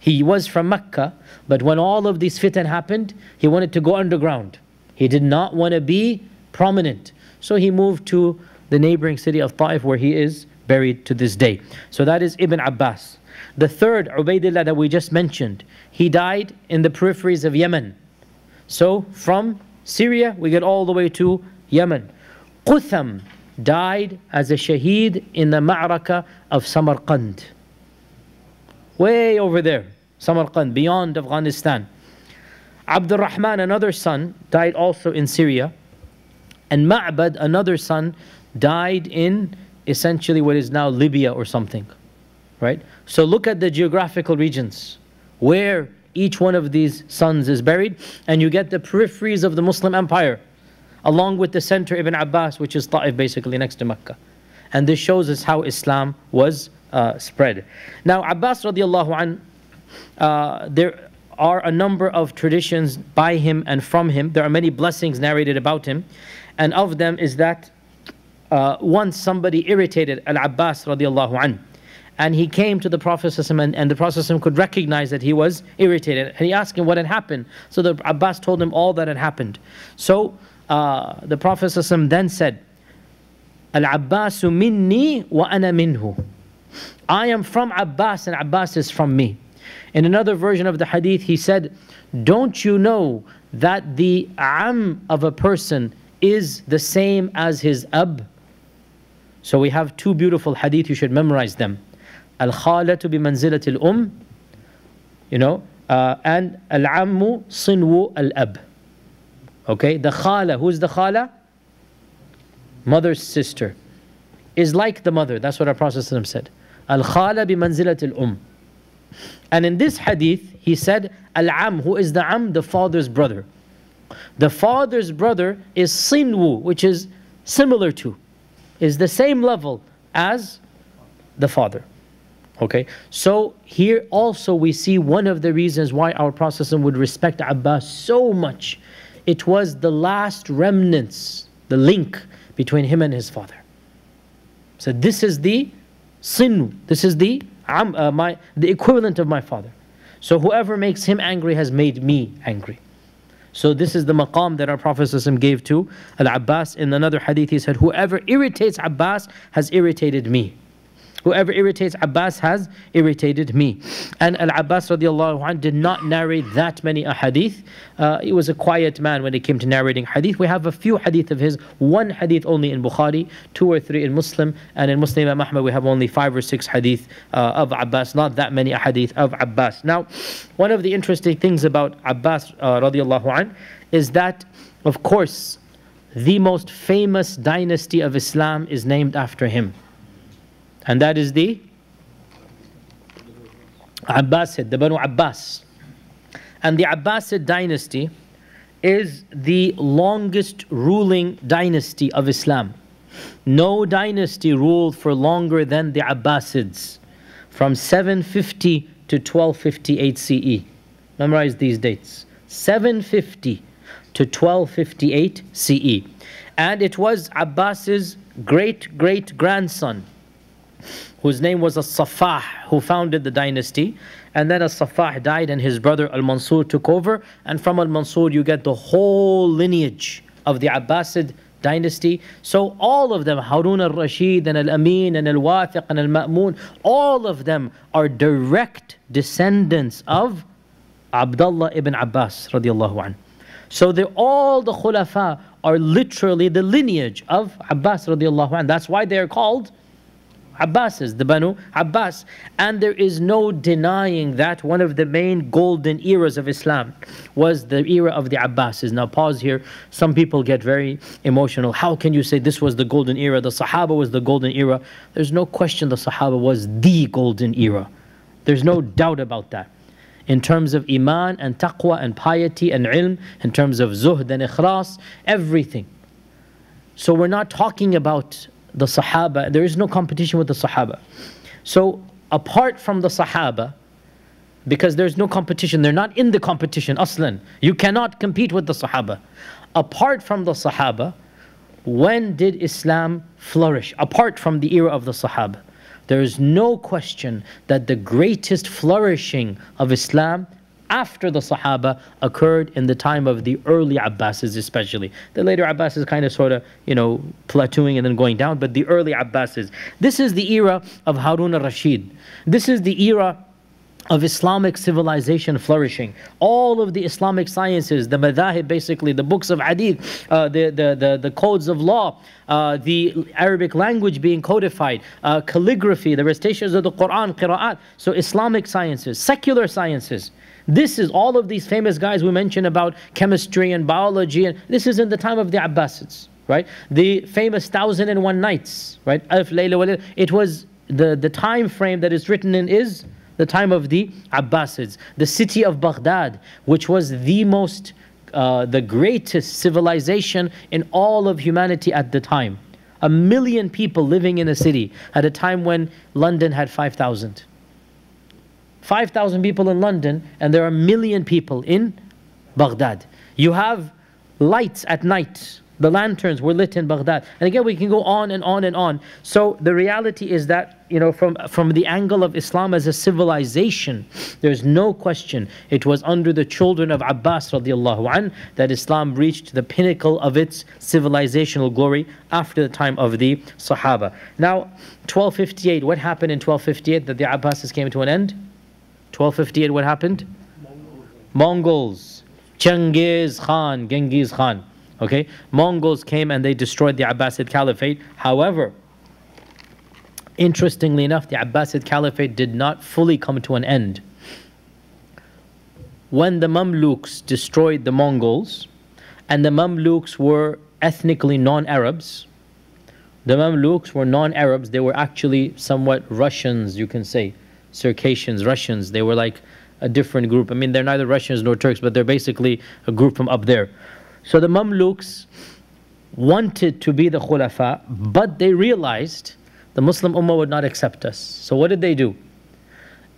He was from Mecca, but when all of these fitan happened, he wanted to go underground. He did not want to be prominent. So he moved to the neighboring city of Ta'if, where he is buried to this day. So that is Ibn Abbas. The third, Ubaidillah, that we just mentioned, he died in the peripheries of Yemen. So from Syria, we get all the way to Yemen. Qutham died as a shaheed in the ma'raka of Samarkand. Way over there, Samarkand, beyond Afghanistan. Abdul Rahman, another son, died also in Syria. And Ma'bad, another son, died in essentially what is now Libya or something. Right? So look at the geographical regions where each one of these sons is buried, and you get the peripheries of the Muslim empire along with the center Ibn Abbas, which is Ta'if basically next to Mecca. And this shows us how Islam was uh, spread. Now, Abbas radiallahu an, uh, there, are a number of traditions by him and from him. There are many blessings narrated about him. And of them is that uh, once somebody irritated Al Abbas radiallahu anh, and he came to the Prophet and, and the Prophet could recognize that he was irritated. And he asked him what had happened. So the Abbas told him all that had happened. So uh, the Prophet then said, Al Abbasu minni wa ana minhu. I am from Abbas and Abbas is from me. In another version of the hadith, he said, Don't you know that the am of a person is the same as his ab? So we have two beautiful hadith, you should memorize them. Al khalatu bi manzilat al um, you know, uh, and al ammu sinwu al ab. Okay, the khala, who's the khala? Mother's sister. Is like the mother. That's what our Prophet said. Al khala bi manzilat al um. And in this hadith, he said, Al am, who is the am? The father's brother. The father's brother is sinwu, which is similar to, is the same level as the father. Okay, so here also we see one of the reasons why our Prophet would respect Abbas so much. It was the last remnants, the link between him and his father. So this is the sin, this is the um, uh, my the equivalent of my father. So whoever makes him angry has made me angry. So this is the maqam that our Prophet gave to Al-Abbas. In another hadith he said, whoever irritates Abbas has irritated me. Whoever irritates Abbas has irritated me. And Al Abbas radiallahu anh did not narrate that many ahadith. Uh, he was a quiet man when it came to narrating hadith. We have a few hadith of his, one hadith only in Bukhari, two or three in Muslim, and in Musnad Imam Ahmad we have only five or six hadith uh, of Abbas, not that many ahadith of Abbas. Now, one of the interesting things about Abbas uh, radiallahu is that, of course, the most famous dynasty of Islam is named after him and that is the Abbasid, the Banu Abbas. And the Abbasid dynasty is the longest ruling dynasty of Islam. No dynasty ruled for longer than the Abbasids, from 750 to 1258 CE. Memorize these dates 750 to 1258 CE. And it was Abbas's great great grandson whose name was As-Saffah, who founded the dynasty. And then As-Saffah died and his brother Al-Mansur took over. And from Al-Mansur you get the whole lineage of the Abbasid dynasty. So all of them, Harun al-Rashid and Al-Amin and Al-Wathiq and Al-Ma'mun, all of them are direct descendants of Abdullah ibn Abbas radiallahu anhu. So all the khulafa are literally the lineage of Abbas radiallahu anhu. That's why they are called Abbasids, the Banu Abbas. And there is no denying that one of the main golden eras of Islam was the era of the Abbasids. Now, pause here. Some people get very emotional. How can you say this was the golden era? The Sahaba was the golden era. There's no question the Sahaba was the golden era. There's no doubt about that. In terms of Iman and Taqwa and piety and ilm, in terms of Zuhd and Ikhlas, everything. So we're not talking about the Sahaba, there is no competition with the Sahaba. So, apart from the Sahaba, because there's no competition, they're not in the competition, aslan. You cannot compete with the Sahaba. Apart from the Sahaba, when did Islam flourish? Apart from the era of the Sahaba. There is no question that the greatest flourishing of Islam after the Sahaba occurred in the time of the early Abbasids, especially. The later Abbasids kind of sort of, you know, plateauing and then going down, but the early Abbasids. This is the era of Harun al Rashid. This is the era of Islamic civilization flourishing. All of the Islamic sciences, the madahib basically, the books of hadith, uh, the, the, the, the, codes of law, uh, the Arabic language being codified, uh, calligraphy, the recitations of the Quran, qira'at. So Islamic sciences, secular sciences. This is all of these famous guys we mentioned about chemistry and biology, and this is in the time of the Abbasids, right? The famous Thousand and One Nights, right? Alf Layla It was the, the time frame that is written in is the time of the Abbasids. The city of Baghdad, which was the most, uh, the greatest civilization in all of humanity at the time. A million people living in a city at a time when London had 5,000. 5,000 people in London and there are a million people in Baghdad. You have lights at night. The lanterns were lit in Baghdad. And again, we can go on and on and on. So the reality is that, you know, from, from the angle of Islam as a civilization, there's no question it was under the children of Abbas radiallahu an that Islam reached the pinnacle of its civilizational glory after the time of the Sahaba. Now, 1258, what happened in 1258 that the Abbasids came to an end? 1258, what happened? Mongols. Genghis Khan, Genghis Khan. Okay, Mongols came and they destroyed the Abbasid Caliphate. However, interestingly enough, the Abbasid Caliphate did not fully come to an end. When the Mamluks destroyed the Mongols, and the Mamluks were ethnically non-Arabs, the Mamluks were non-Arabs. They were actually somewhat Russians, you can say, Circassians, Russians. They were like a different group. I mean, they're neither Russians nor Turks, but they're basically a group from up there. So the Mamluks wanted to be the Khulafa, but they realized the Muslim Ummah would not accept us. So what did they do?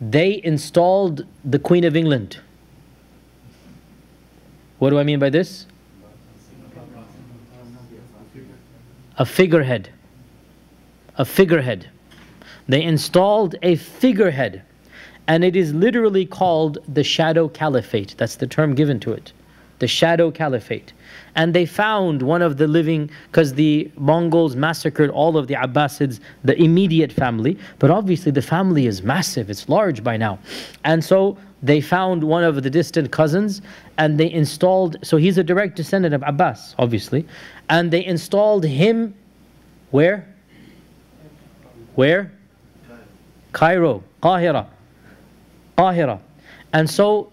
They installed the Queen of England. What do I mean by this? A figurehead. A figurehead. They installed a figurehead and it is literally called the shadow caliphate. That's the term given to it. The shadow caliphate. And they found one of the living, because the Mongols massacred all of the Abbasids, the immediate family, but obviously the family is massive, it's large by now. And so they found one of the distant cousins and they installed, so he's a direct descendant of Abbas, obviously, and they installed him where? Where? Cairo, Qahira. Qahira. And so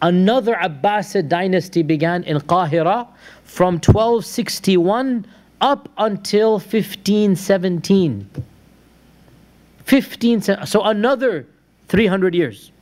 another Abbasid dynasty began in Qahira from 1261 up until 1517. 15, so another 300 years,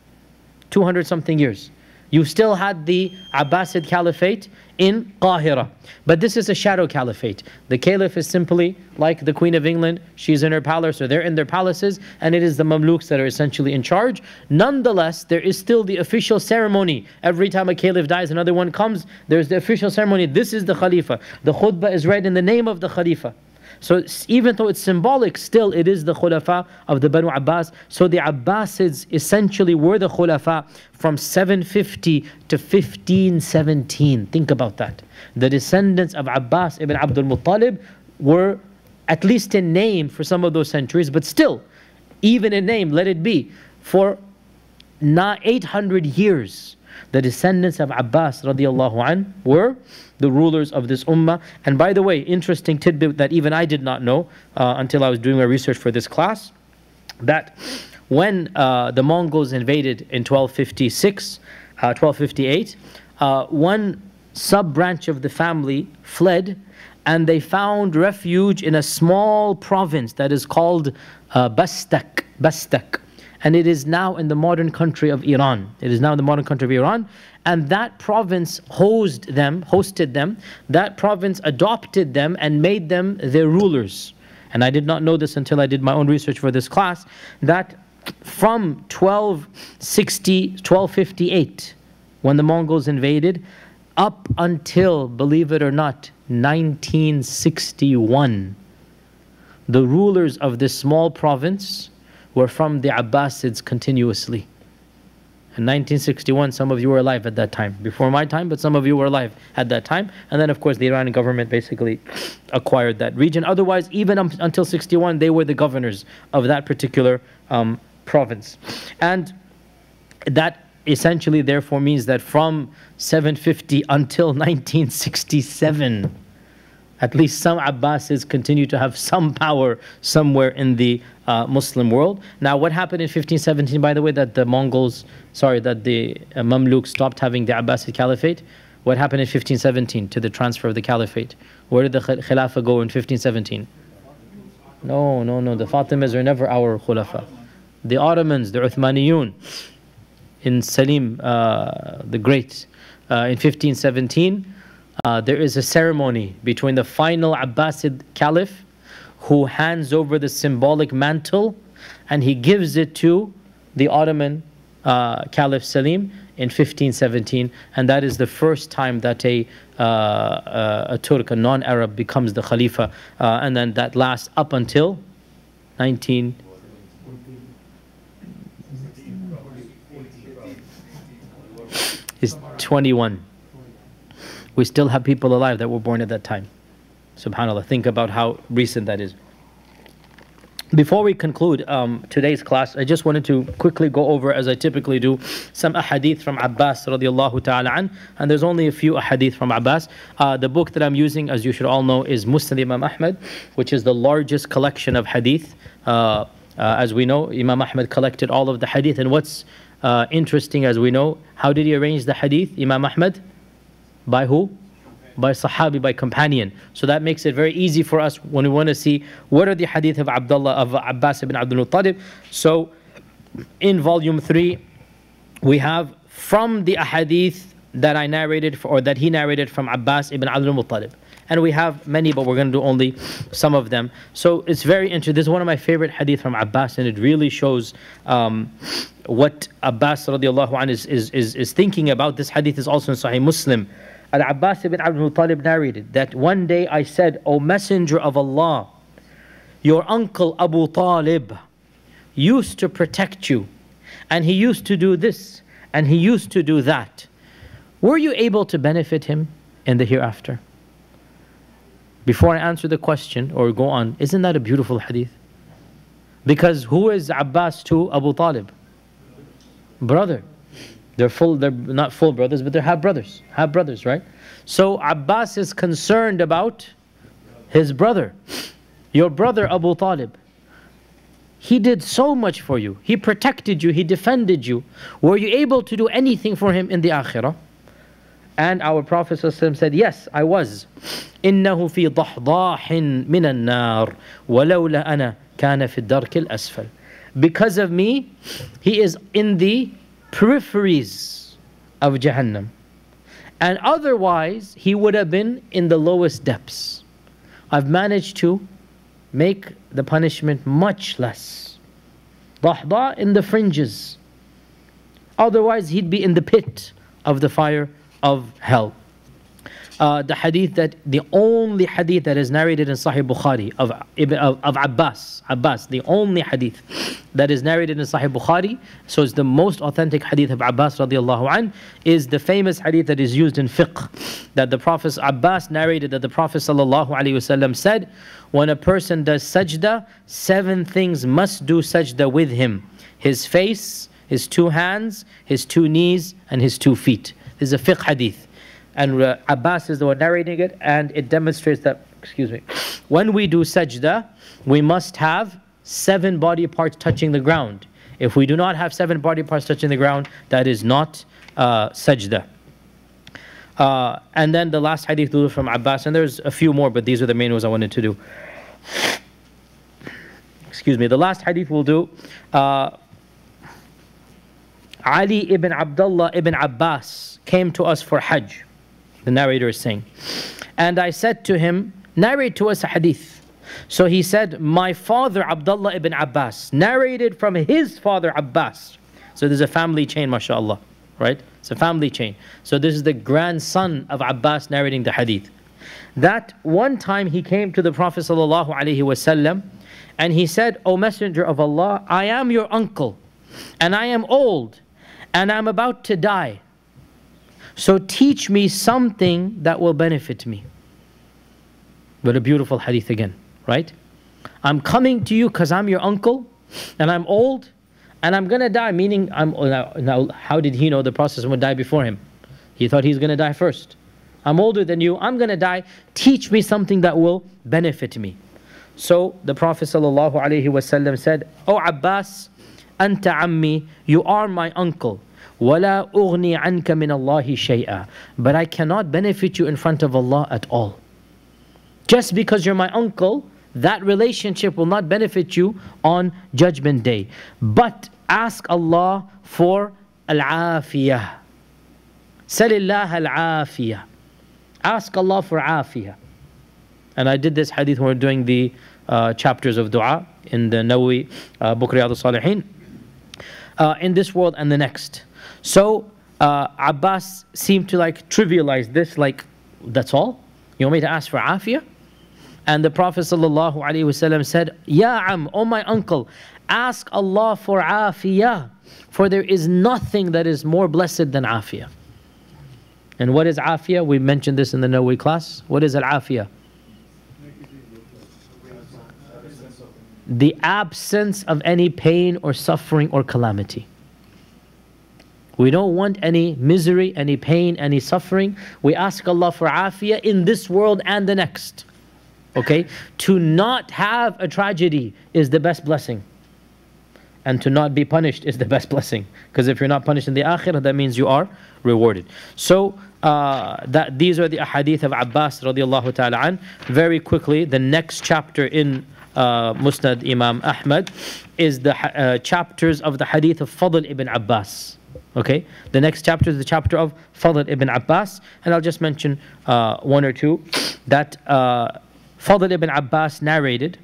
200 something years. You still had the Abbasid Caliphate in Qahira. But this is a shadow caliphate. The caliph is simply like the Queen of England. She's in her palace or they're in their palaces and it is the Mamluks that are essentially in charge. Nonetheless, there is still the official ceremony. Every time a caliph dies, another one comes. There's the official ceremony. This is the Khalifa. The khutbah is read in the name of the Khalifa. So even though it's symbolic, still it is the khulafa of the Banu Abbas. So the Abbasids essentially were the khulafa from 750 to 1517. Think about that. The descendants of Abbas ibn Abdul Muttalib were at least in name for some of those centuries, but still, even in name, let it be, for 800 years, the descendants of Abbas radiallahu an were the rulers of this ummah. And by the way, interesting tidbit that even I did not know uh, until I was doing my research for this class, that when uh, the Mongols invaded in 1256, uh, 1258, uh, one sub-branch of the family fled and they found refuge in a small province that is called uh, Bastak. Bastak and it is now in the modern country of Iran. It is now in the modern country of Iran, and that province hosted them, hosted them. That province adopted them and made them their rulers. And I did not know this until I did my own research for this class, that from 1260, 1258, when the Mongols invaded, up until, believe it or not, 1961, the rulers of this small province were from the Abbasids continuously. In 1961, some of you were alive at that time. Before my time, but some of you were alive at that time. And then, of course, the Iranian government basically acquired that region. Otherwise, even um, until 61, they were the governors of that particular um, province. And that essentially, therefore, means that from 750 until 1967, at least some Abbasids continue to have some power somewhere in the uh, Muslim world. Now, what happened in 1517, by the way, that the Mongols, sorry, that the uh, Mamluks stopped having the Abbasid Caliphate? What happened in 1517 to the transfer of the Caliphate? Where did the Khilafah go in 1517? No, no, no. The Fatimids are never our Khulafa. The Ottomans, the Uthmaniyun, in Salim uh, the Great, uh, in 1517, uh, there is a ceremony between the final Abbasid Caliph who hands over the symbolic mantle and he gives it to the Ottoman uh, Caliph Salim in 1517, and that is the first time that a, uh, uh, a Turk, a non Arab, becomes the Khalifa, uh, and then that lasts up until 19. Is 21. We still have people alive that were born at that time. Subhanallah. Think about how recent that is. Before we conclude um, today's class, I just wanted to quickly go over, as I typically do, some ahadith from Abbas radiallahu ta'ala an, and there's only a few ahadith from Abbas. Uh, the book that I'm using, as you should all know, is Musnad Imam Ahmad, which is the largest collection of hadith. Uh, uh, as we know, Imam Ahmad collected all of the hadith, and what's uh, interesting, as we know, how did he arrange the hadith, Imam Ahmad? By who? By Sahabi, by companion. So that makes it very easy for us when we want to see what are the hadith of Abdullah, of Abbas ibn Abdul Muttalib. So in volume 3, we have from the ahadith that I narrated, for, or that he narrated from Abbas ibn Abdul Muttalib. And we have many, but we're going to do only some of them. So it's very interesting. This is one of my favorite hadith from Abbas, and it really shows um, what Abbas radiallahu anh is, is, is, is thinking about. This hadith is also in Sahih Muslim. Al-Abbas ibn Abdul Muttalib narrated that one day I said, O Messenger of Allah, your uncle Abu Talib used to protect you, and he used to do this, and he used to do that. Were you able to benefit him in the hereafter? Before I answer the question or go on, isn't that a beautiful hadith? Because who is Abbas to Abu Talib? Brother. They're full, they're not full brothers, but they're half brothers. Half brothers, right? So Abbas is concerned about his brother. Your brother Abu Talib. He did so much for you. He protected you. He defended you. Were you able to do anything for him in the akhirah? And our Prophet said, Yes, I was. إنه في ضحضاح من النار ولولا أنا كان في الدرك الأسفل. Because of me, he is in the peripheries of Jahannam. And otherwise, he would have been in the lowest depths. I've managed to make the punishment much less. Dahda in the fringes. Otherwise, he'd be in the pit of the fire of hell uh, the hadith that the only hadith that is narrated in Sahih Bukhari of, of, of Abbas, Abbas, the only hadith that is narrated in Sahih Bukhari, so it's the most authentic hadith of Abbas radiallahu an, is the famous hadith that is used in fiqh, that the Prophet Abbas narrated that the Prophet sallallahu alaihi wasallam said, when a person does sajda, seven things must do sajda with him: his face, his two hands, his two knees, and his two feet. This is a fiqh hadith and uh, Abbas is the one narrating it, and it demonstrates that, excuse me, when we do sajda, we must have seven body parts touching the ground. If we do not have seven body parts touching the ground, that is not uh, sajda. Uh, and then the last hadith from Abbas, and there's a few more, but these are the main ones I wanted to do. Excuse me. The last hadith we'll do. Uh, Ali ibn Abdullah ibn Abbas came to us for Hajj the narrator is saying. And I said to him, narrate to us a hadith. So he said, my father Abdullah ibn Abbas narrated from his father Abbas. So there's a family chain, mashallah, right? It's a family chain. So this is the grandson of Abbas narrating the hadith. That one time he came to the Prophet sallallahu alaihi wasallam and he said, O Messenger of Allah, I am your uncle and I am old and I'm about to die. So teach me something that will benefit me. What a beautiful hadith again, right? I'm coming to you because I'm your uncle and I'm old and I'm going to die. Meaning, I'm, oh, now, now, how did he know the Prophet would die before him? He thought he's going to die first. I'm older than you. I'm going to die. Teach me something that will benefit me. So the Prophet ﷺ said, O Abbas, anta ammi, you are my uncle. وَلَا أُغْنِي عَنْكَ مِنَ اللَّهِ شَيْئًا But I cannot benefit you in front of Allah at all. Just because you're my uncle, that relationship will not benefit you on Judgment Day. But ask Allah for al-afiyah. Salillah al-afiyah. Ask Allah for afiyah. And I did this hadith when we are doing the uh, chapters of dua in the Nawawi uh, Book Riyadh al-Salihin. uh, in this world and the next. So uh, Abbas seemed to like trivialize this, like, that's all? You want me to ask for afia? And the Prophet ﷺ said, Ya am, oh my uncle, ask Allah for afiyah, for there is nothing that is more blessed than afiyah. And what is afiyah? We mentioned this in the Nawawi class. What is al-afiyah? The absence of any pain or suffering or calamity. We don't want any misery, any pain, any suffering. We ask Allah for afiyah in this world and the next. Okay? To not have a tragedy is the best blessing. And to not be punished is the best blessing. Because if you're not punished in the akhirah, that means you are rewarded. So, uh, that these are the ahadith of Abbas radiallahu ta'ala an. Very quickly, the next chapter in uh, Musnad Imam Ahmad is the uh, chapters of the hadith of Fadl ibn Abbas. Okay, the next chapter is the chapter of Fadl ibn Abbas, and I'll just mention uh, one or two that uh, Fadl ibn Abbas narrated.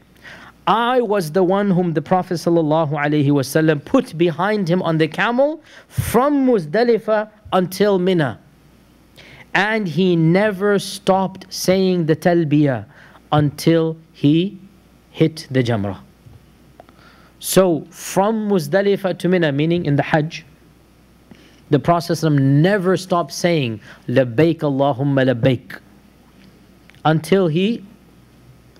I was the one whom the Prophet ﷺ put behind him on the camel from Muzdalifah until Mina. And he never stopped saying the talbiyah until he hit the Jamrah. So from Muzdalifah to Mina, meaning in the Hajj, the Prophet never stopped saying, Labbaik Allahumma labbaik, until he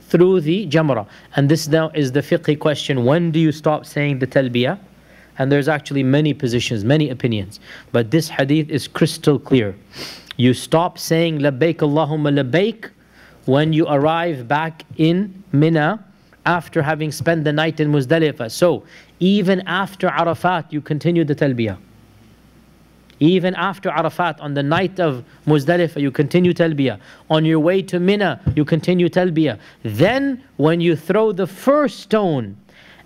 threw the Jamrah. And this now is the fiqh question when do you stop saying the talbiyah? And there's actually many positions, many opinions. But this hadith is crystal clear. You stop saying Labbaik Allahumma labbaik when you arrive back in Mina after having spent the night in Muzdalifah. So even after Arafat, you continue the talbiyah. Even after Arafat, on the night of Muzdalifah, you continue talbiyah. On your way to Mina, you continue talbiyah. Then, when you throw the first stone,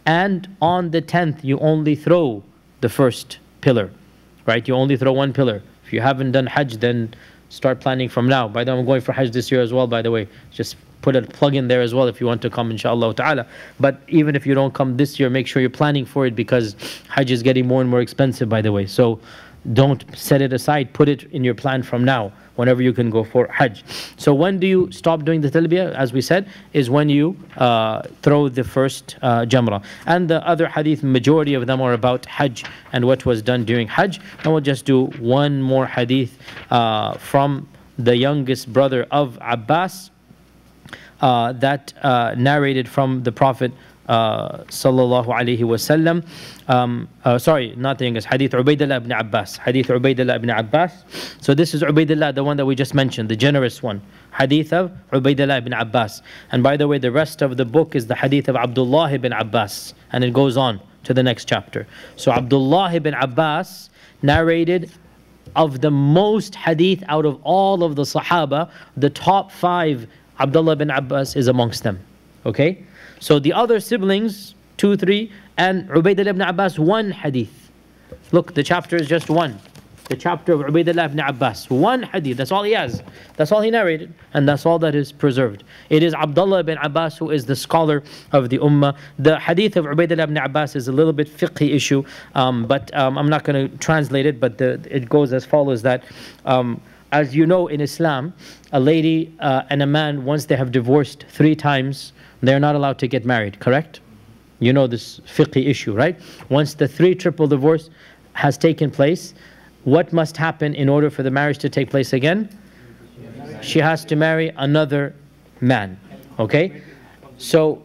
and on the 10th, you only throw the first pillar, right? You only throw one pillar. If you haven't done Hajj, then start planning from now. By the way, I'm going for Hajj this year as well, by the way. Just put a plug in there as well if you want to come, inshallah ta'ala. But even if you don't come this year, make sure you're planning for it because Hajj is getting more and more expensive, by the way. So, don't set it aside, put it in your plan from now, whenever you can go for Hajj. So when do you stop doing the talbiyah? As we said, is when you uh, throw the first uh, jamrah. And the other hadith, majority of them are about Hajj and what was done during Hajj. And we'll just do one more hadith uh, from the youngest brother of Abbas uh, that uh, narrated from the Prophet uh, sallallahu alaihi wasallam. Um, uh, sorry, not the English. Hadith Ubaidullah ibn Abbas. Hadith Ubaidullah ibn Abbas. So this is Ubaidullah, the one that we just mentioned, the generous one. Hadith of Ubaidullah ibn Abbas. And by the way, the rest of the book is the Hadith of Abdullah ibn Abbas, and it goes on to the next chapter. So Abdullah ibn Abbas narrated of the most hadith out of all of the Sahaba, the top five, Abdullah ibn Abbas is amongst them. Okay? So the other siblings, two, three, and Ubaidullah ibn Abbas, one hadith. Look, the chapter is just one. The chapter of Ubaidullah ibn Abbas. One hadith, that's all he has. That's all he narrated, and that's all that is preserved. It is Abdullah ibn Abbas who is the scholar of the Ummah. The hadith of Ubaidullah ibn Abbas is a little bit fiqhi issue, um, but um, I'm not going to translate it, but the, it goes as follows that. Um, as you know in Islam, a lady uh, and a man, once they have divorced three times, they're not allowed to get married, correct? You know this fiqh issue, right? Once the three triple divorce has taken place, what must happen in order for the marriage to take place again? She has to marry another man, okay? So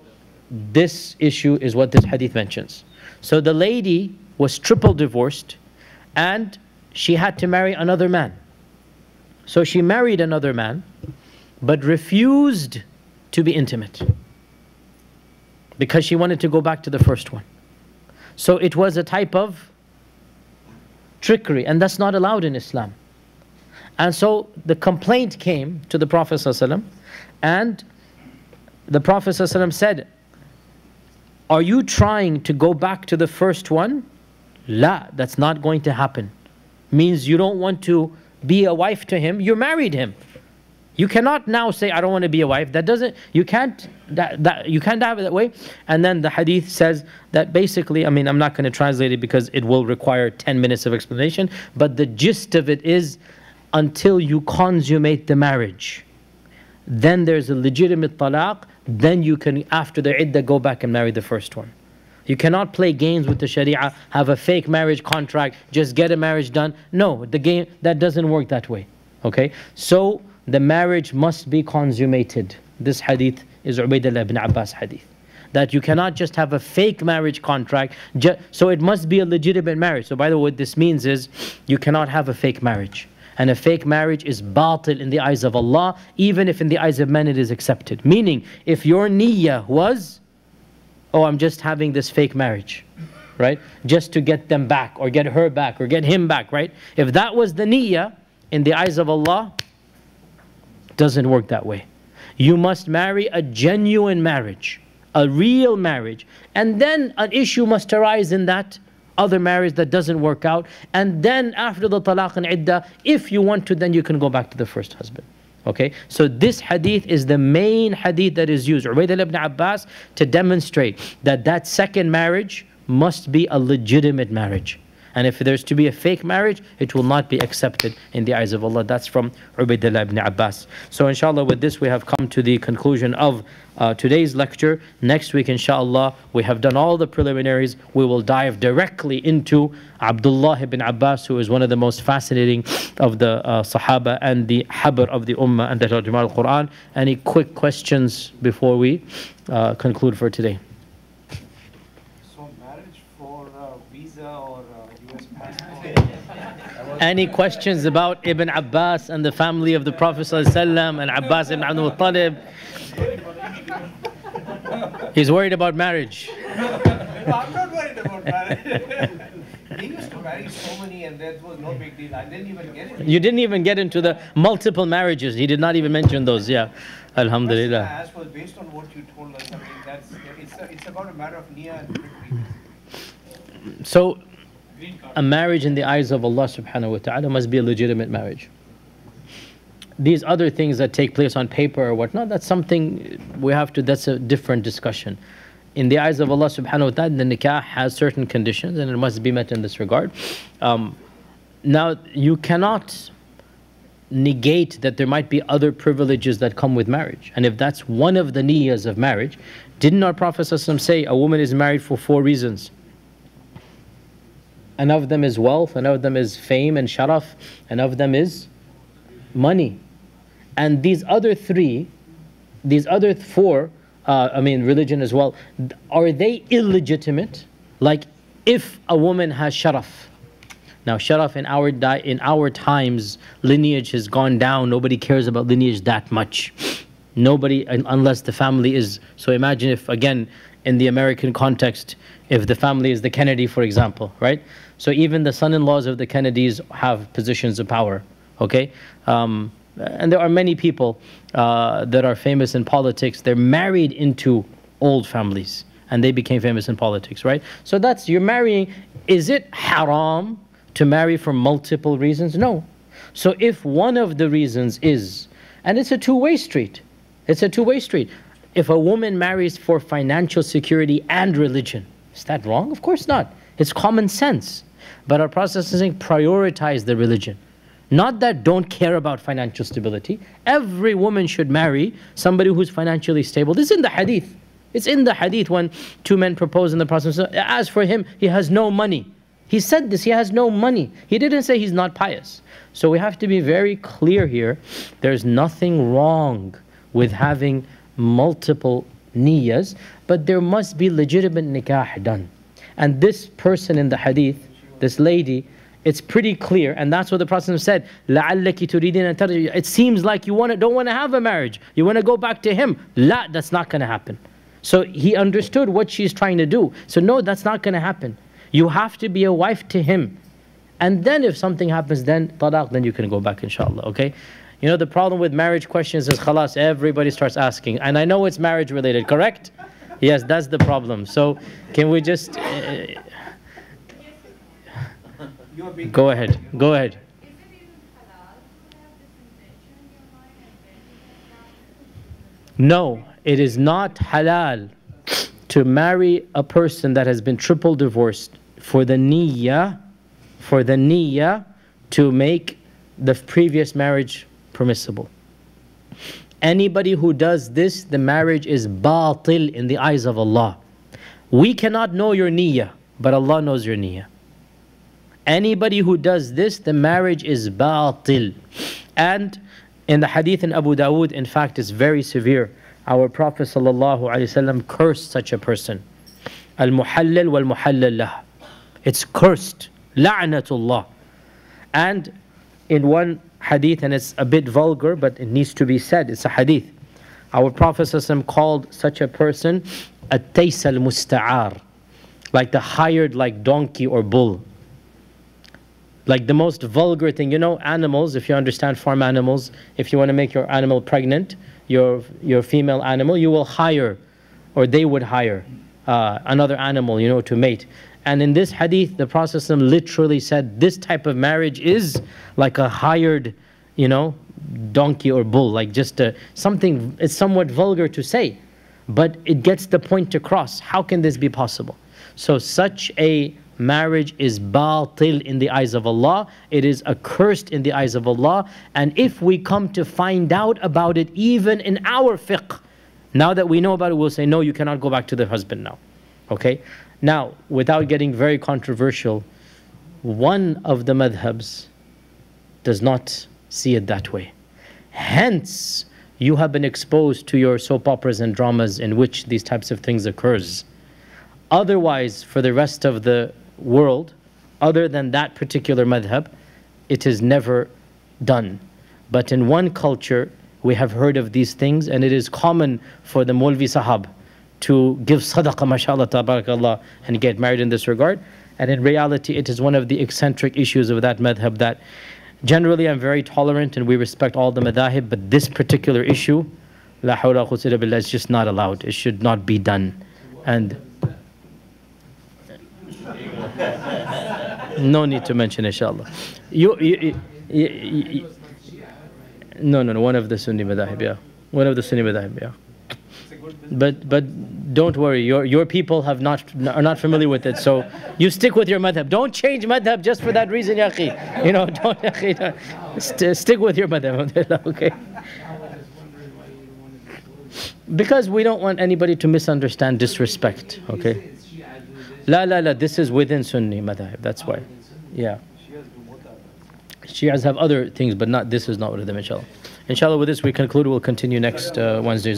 this issue is what this hadith mentions. So the lady was triple divorced and she had to marry another man. So she married another man but refused to be intimate because she wanted to go back to the first one. So it was a type of trickery, and that's not allowed in Islam. And so the complaint came to the Prophet ﷺ, and the Prophet ﷺ said, Are you trying to go back to the first one? La, that's not going to happen. Means you don't want to be a wife to him, you married him. You cannot now say, I don't want to be a wife. That doesn't, you can't, that, that, you can't have it that way. And then the hadith says that basically, I mean, I'm not going to translate it because it will require 10 minutes of explanation, but the gist of it is until you consummate the marriage, then there's a legitimate talaq, then you can, after the iddah, go back and marry the first one. You cannot play games with the Sharia, have a fake marriage contract, just get a marriage done. No, the game that doesn't work that way. Okay? So the marriage must be consummated. This hadith is Ubaidullah ibn Abbas hadith. That you cannot just have a fake marriage contract, so it must be a legitimate marriage. So, by the way, what this means is you cannot have a fake marriage. And a fake marriage is batil in the eyes of Allah, even if in the eyes of men it is accepted. Meaning, if your niyyah was, oh, I'm just having this fake marriage, right? Just to get them back, or get her back, or get him back, right? If that was the niyyah, in the eyes of Allah, doesn't work that way. You must marry a genuine marriage, a real marriage. And then an issue must arise in that other marriage that doesn't work out. And then after the talaq and iddah, if you want to, then you can go back to the first husband. Okay, so this hadith is the main hadith that is used, Ubaidullah ibn Abbas, to demonstrate that that second marriage must be a legitimate marriage. And if there's to be a fake marriage, it will not be accepted in the eyes of Allah. That's from Ubaidullah ibn Abbas. So inshallah, with this we have come to the conclusion of uh, today's lecture. Next week, inshallah, we have done all the preliminaries. We will dive directly into Abdullah ibn Abbas, who is one of the most fascinating of the uh, Sahaba and the Habr of the Ummah and the Tarjuman al-Quran. Any quick questions before we uh, conclude for today? Any questions about Ibn Abbas and the family of the Prophet ﷺ and Abbas ibn Abdul Muttalib? He's worried about marriage. I'm not worried about marriage. he used to marry so many and that was no big deal. I didn't even get it. You didn't even get into the multiple marriages. He did not even mention those. Yeah. Alhamdulillah. I asked was based on what you told us. I mean, that's, it's, it's about a matter of niyyah and So, a marriage in the eyes of Allah subhanahu wa ta'ala must be a legitimate marriage. These other things that take place on paper or whatnot, that's something we have to, that's a different discussion. In the eyes of Allah subhanahu wa ta'ala, the nikah has certain conditions and it must be met in this regard. Um, now, you cannot negate that there might be other privileges that come with marriage. And if that's one of the niyyahs of marriage, didn't our Prophet say a woman is married for four reasons? And of them is wealth, and of them is fame and sharaf, and of them is money. And these other three, these other four, uh, I mean religion as well, are they illegitimate? Like if a woman has sharaf, now sharaf in our di- in our times, lineage has gone down. Nobody cares about lineage that much. Nobody, unless the family is. So imagine if again, in the American context, if the family is the Kennedy, for example, right? So even the son-in-laws of the Kennedys have positions of power. Okay, um, and there are many people uh, that are famous in politics. They're married into old families, and they became famous in politics, right? So that's you're marrying. Is it haram to marry for multiple reasons? No. So if one of the reasons is, and it's a two-way street, it's a two-way street. If a woman marries for financial security and religion, is that wrong? Of course not. It's common sense. But our Prophet is saying prioritize the religion. Not that don't care about financial stability. Every woman should marry somebody who's financially stable. This is in the hadith. It's in the hadith when two men propose in the process. As for him, he has no money. He said this, he has no money. He didn't say he's not pious. So we have to be very clear here. There's nothing wrong with having multiple niyas, but there must be legitimate nikah done. And this person in the hadith, this lady, it's pretty clear, and that's what the Prophet said. It seems like you want to, don't want to have a marriage. You want to go back to him. La, that's not going to happen. So he understood what she's trying to do. So no, that's not going to happen. You have to be a wife to him. And then if something happens, then talaq, then you can go back inshallah, okay? You know, the problem with marriage questions is khalas, everybody starts asking. And I know it's marriage related, correct? Yes, that's the problem. So can we just... Uh, Go ahead. Go ahead. No, it is not halal to marry a person that has been triple divorced for the niyyah, for the niyyah to make the previous marriage permissible. Anybody who does this, the marriage is batil in the eyes of Allah. We cannot know your niyyah, but Allah knows your niyyah. Anybody who does this, the marriage is batil. And in the hadith in Abu Dawood, in fact, it's very severe. Our Prophet ﷺ cursed such a person. Al-muhallal wal-muhallal lah. It's cursed. La'natullah. And in one hadith, and it's a bit vulgar, but it needs to be said, it's a hadith. Our Prophet called such a person a tays al-musta'ar, like the hired like donkey or bull. Like the most vulgar thing, you know, animals, if you understand farm animals, if you want to make your animal pregnant, your, your female animal, you will hire, or they would hire uh, another animal, you know, to mate. And in this hadith, the Prophet literally said this type of marriage is like a hired, you know, donkey or bull, like just a, something, it's somewhat vulgar to say, but it gets the point across. How can this be possible? So such a marriage is batil in the eyes of Allah. It is accursed in the eyes of Allah. And if we come to find out about it, even in our fiqh, now that we know about it, we'll say, no, you cannot go back to the husband now. Okay? Now, without getting very controversial, one of the madhabs does not see it that way. Hence, you have been exposed to your soap operas and dramas in which these types of things occurs. Otherwise, for the rest of the world, other than that particular madhab, it is never done. But in one culture, we have heard of these things, and it is common for the Molvi Sahab to give sadaqah, mashallah, tabarakallah, and get married in this regard. And in reality, it is one of the eccentric issues of that madhab that generally I'm very tolerant and we respect all the madhahib, but this particular issue, la hawla billah, is just not allowed. It should not be done. And no need to mention, inshallah. You, you, you, you, no, no, no, one of the Sunni madhahib, yeah. One of the Sunni madhahib, yeah. But but don't worry, your your people have not are not familiar with it, so you stick with your madhab. Don't change madhab just for that reason, ya You know, don't, don't st stick with your madhab, okay? Because we don't want anybody to misunderstand, disrespect, okay? La la la, this is within Sunni madhab, that's why. Yeah. Shias have other things, but not this is not one of them, inshallah. Inshallah, with this we conclude. We'll continue next uh, Wednesday.